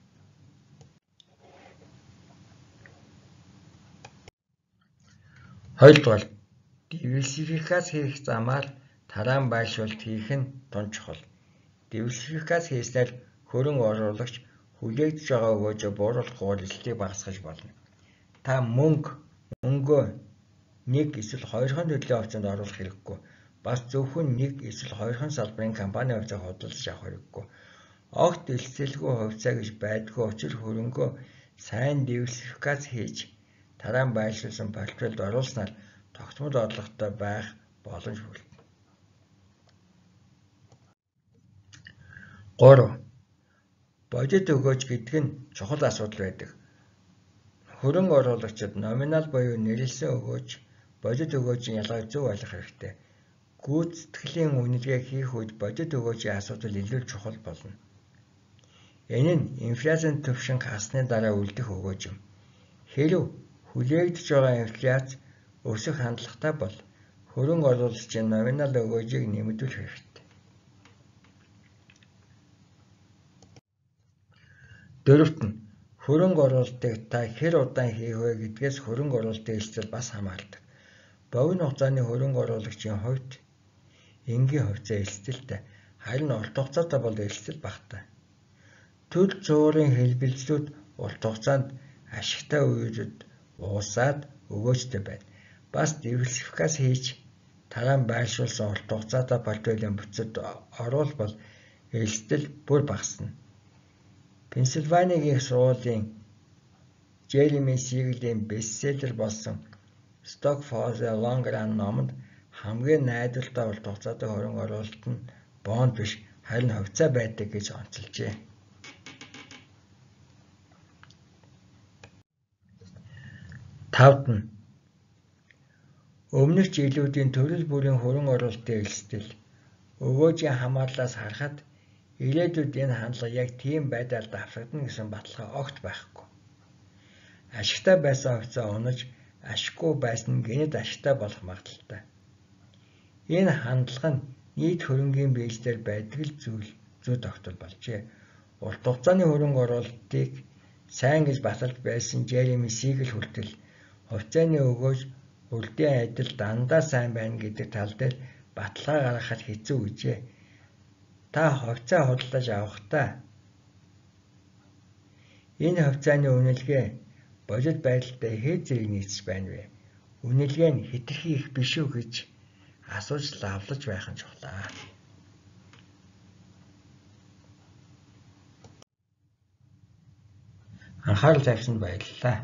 Хоёрдугаар диверсификац хийх замаар тараан байшуулт хийх нь тун чухал. Диверсификац хийснээр хөрөн оруулагч хүлээгдэж байгаа өгөөжөө бууруулах гол эслэлийг багасгаж болно. Та мөнгө мөнгөө нэг эсвэл хоёрхан төрлийн хувьцаанд оруулах хэрэггүй. Бас зөвхөн нэг эсвэл хоёрхан салбарын компани хувьцааг худалдаж авах хэрэггүй. Огт элцэлгүй хувьцаа гэж байдгүй учир хөрөнгөө сайн диверсификац хийж тараан байршуулсан портфельд оруулснаар тогтмол орлоготой байх боломж бүрдэнэ. 3. Бодит өгөөж гэдэг нь чухал асуудал байдаг. Хөрөнгө оруулагчид номинал буюу нэрлсэн өгөөж, бодит өгөөжийн ялгааг зөв ойлгох хэрэгтэй. Гүйцэтгэлийн үнэлгээ хийх үед бодит өгөөжийн асуудал илүү чухал болно. Энэ нь инфляцийн түвшин хасны дараа үлдэх өгөөж юм. Хэрв хүлээгдэж байгаа инфляц өсөх хандлагатай бол хөрөнгө оруулагчийн номинал өгөөжийг нэмэгдүүлэх хэрэгтэй. Дөрөвт нь хөрөнгө оруулалтыг та хэр удаан хийх вэ гэдгээс хөрөнгө оруулалтын эсрэг бас хамаардаг. Богино хугацааны хөрөнгө оруулагчийн хувьд энгийн хувьцаа эрсдэлтэй харин урт хугацаатай бол эрсдэл багатай. Төл зуурын хэлбэлзлүүд урт хугацаанд ашигтай үеүүдэд уусаад өгөөжтэй байна. Бас диверсификац хийж тараан байршуулсан урт хугацаатай портфелийн бүцэд оруулбал эрсдэл бүр багасна. Пенсильванигийн сургуулийн Jeremy Siegel-ийн бестселлер болсон Stock for the Long Run номонд хамгийн найдвартай урт хугацаатай хөрөнгө оруулалт нь бонд биш харин хувьцаа байдаг гэж онцолжээ. Тавд нь өмнөх жилүүдийн төрөл бүрийн хөрөнгө оруулалтын эрсдэл өгөөжийн хамаарлаас харахад ирээдүйд энэ хандлага яг тийм байдалд давтагдана гэсэн баталгаа огт байхгүй. Ашигтай байсан хувьцаа унаж ашиггүй байсан нь гинэд ашигтай болох магадaltaй. Энэ хандлага нь нийт хөрөнгийн бэйждэр байдаг л зүйл зүй тогтол болжээ. Урт хугацааны хөрөнгө оруулалтыг сайн гэж баталж байсан Jeremy Siegel хүртэл хувьцааны өгөөж урдын адил дандаа сайн байна гэдэг тал дээр баталгаа гаргахад хэцүү гэжээ. Та хувьцаа худалдаж авахдаа энэ хувьцааны үнэлгээ бодит байдалтай хэд зэрэг нийцж байна вэ? Үнэлгээ нь хэтэрхий их биш үү гэж асууж лавлаж байх нь чухлаа. Анхаарал тавьсанд баярлалаа.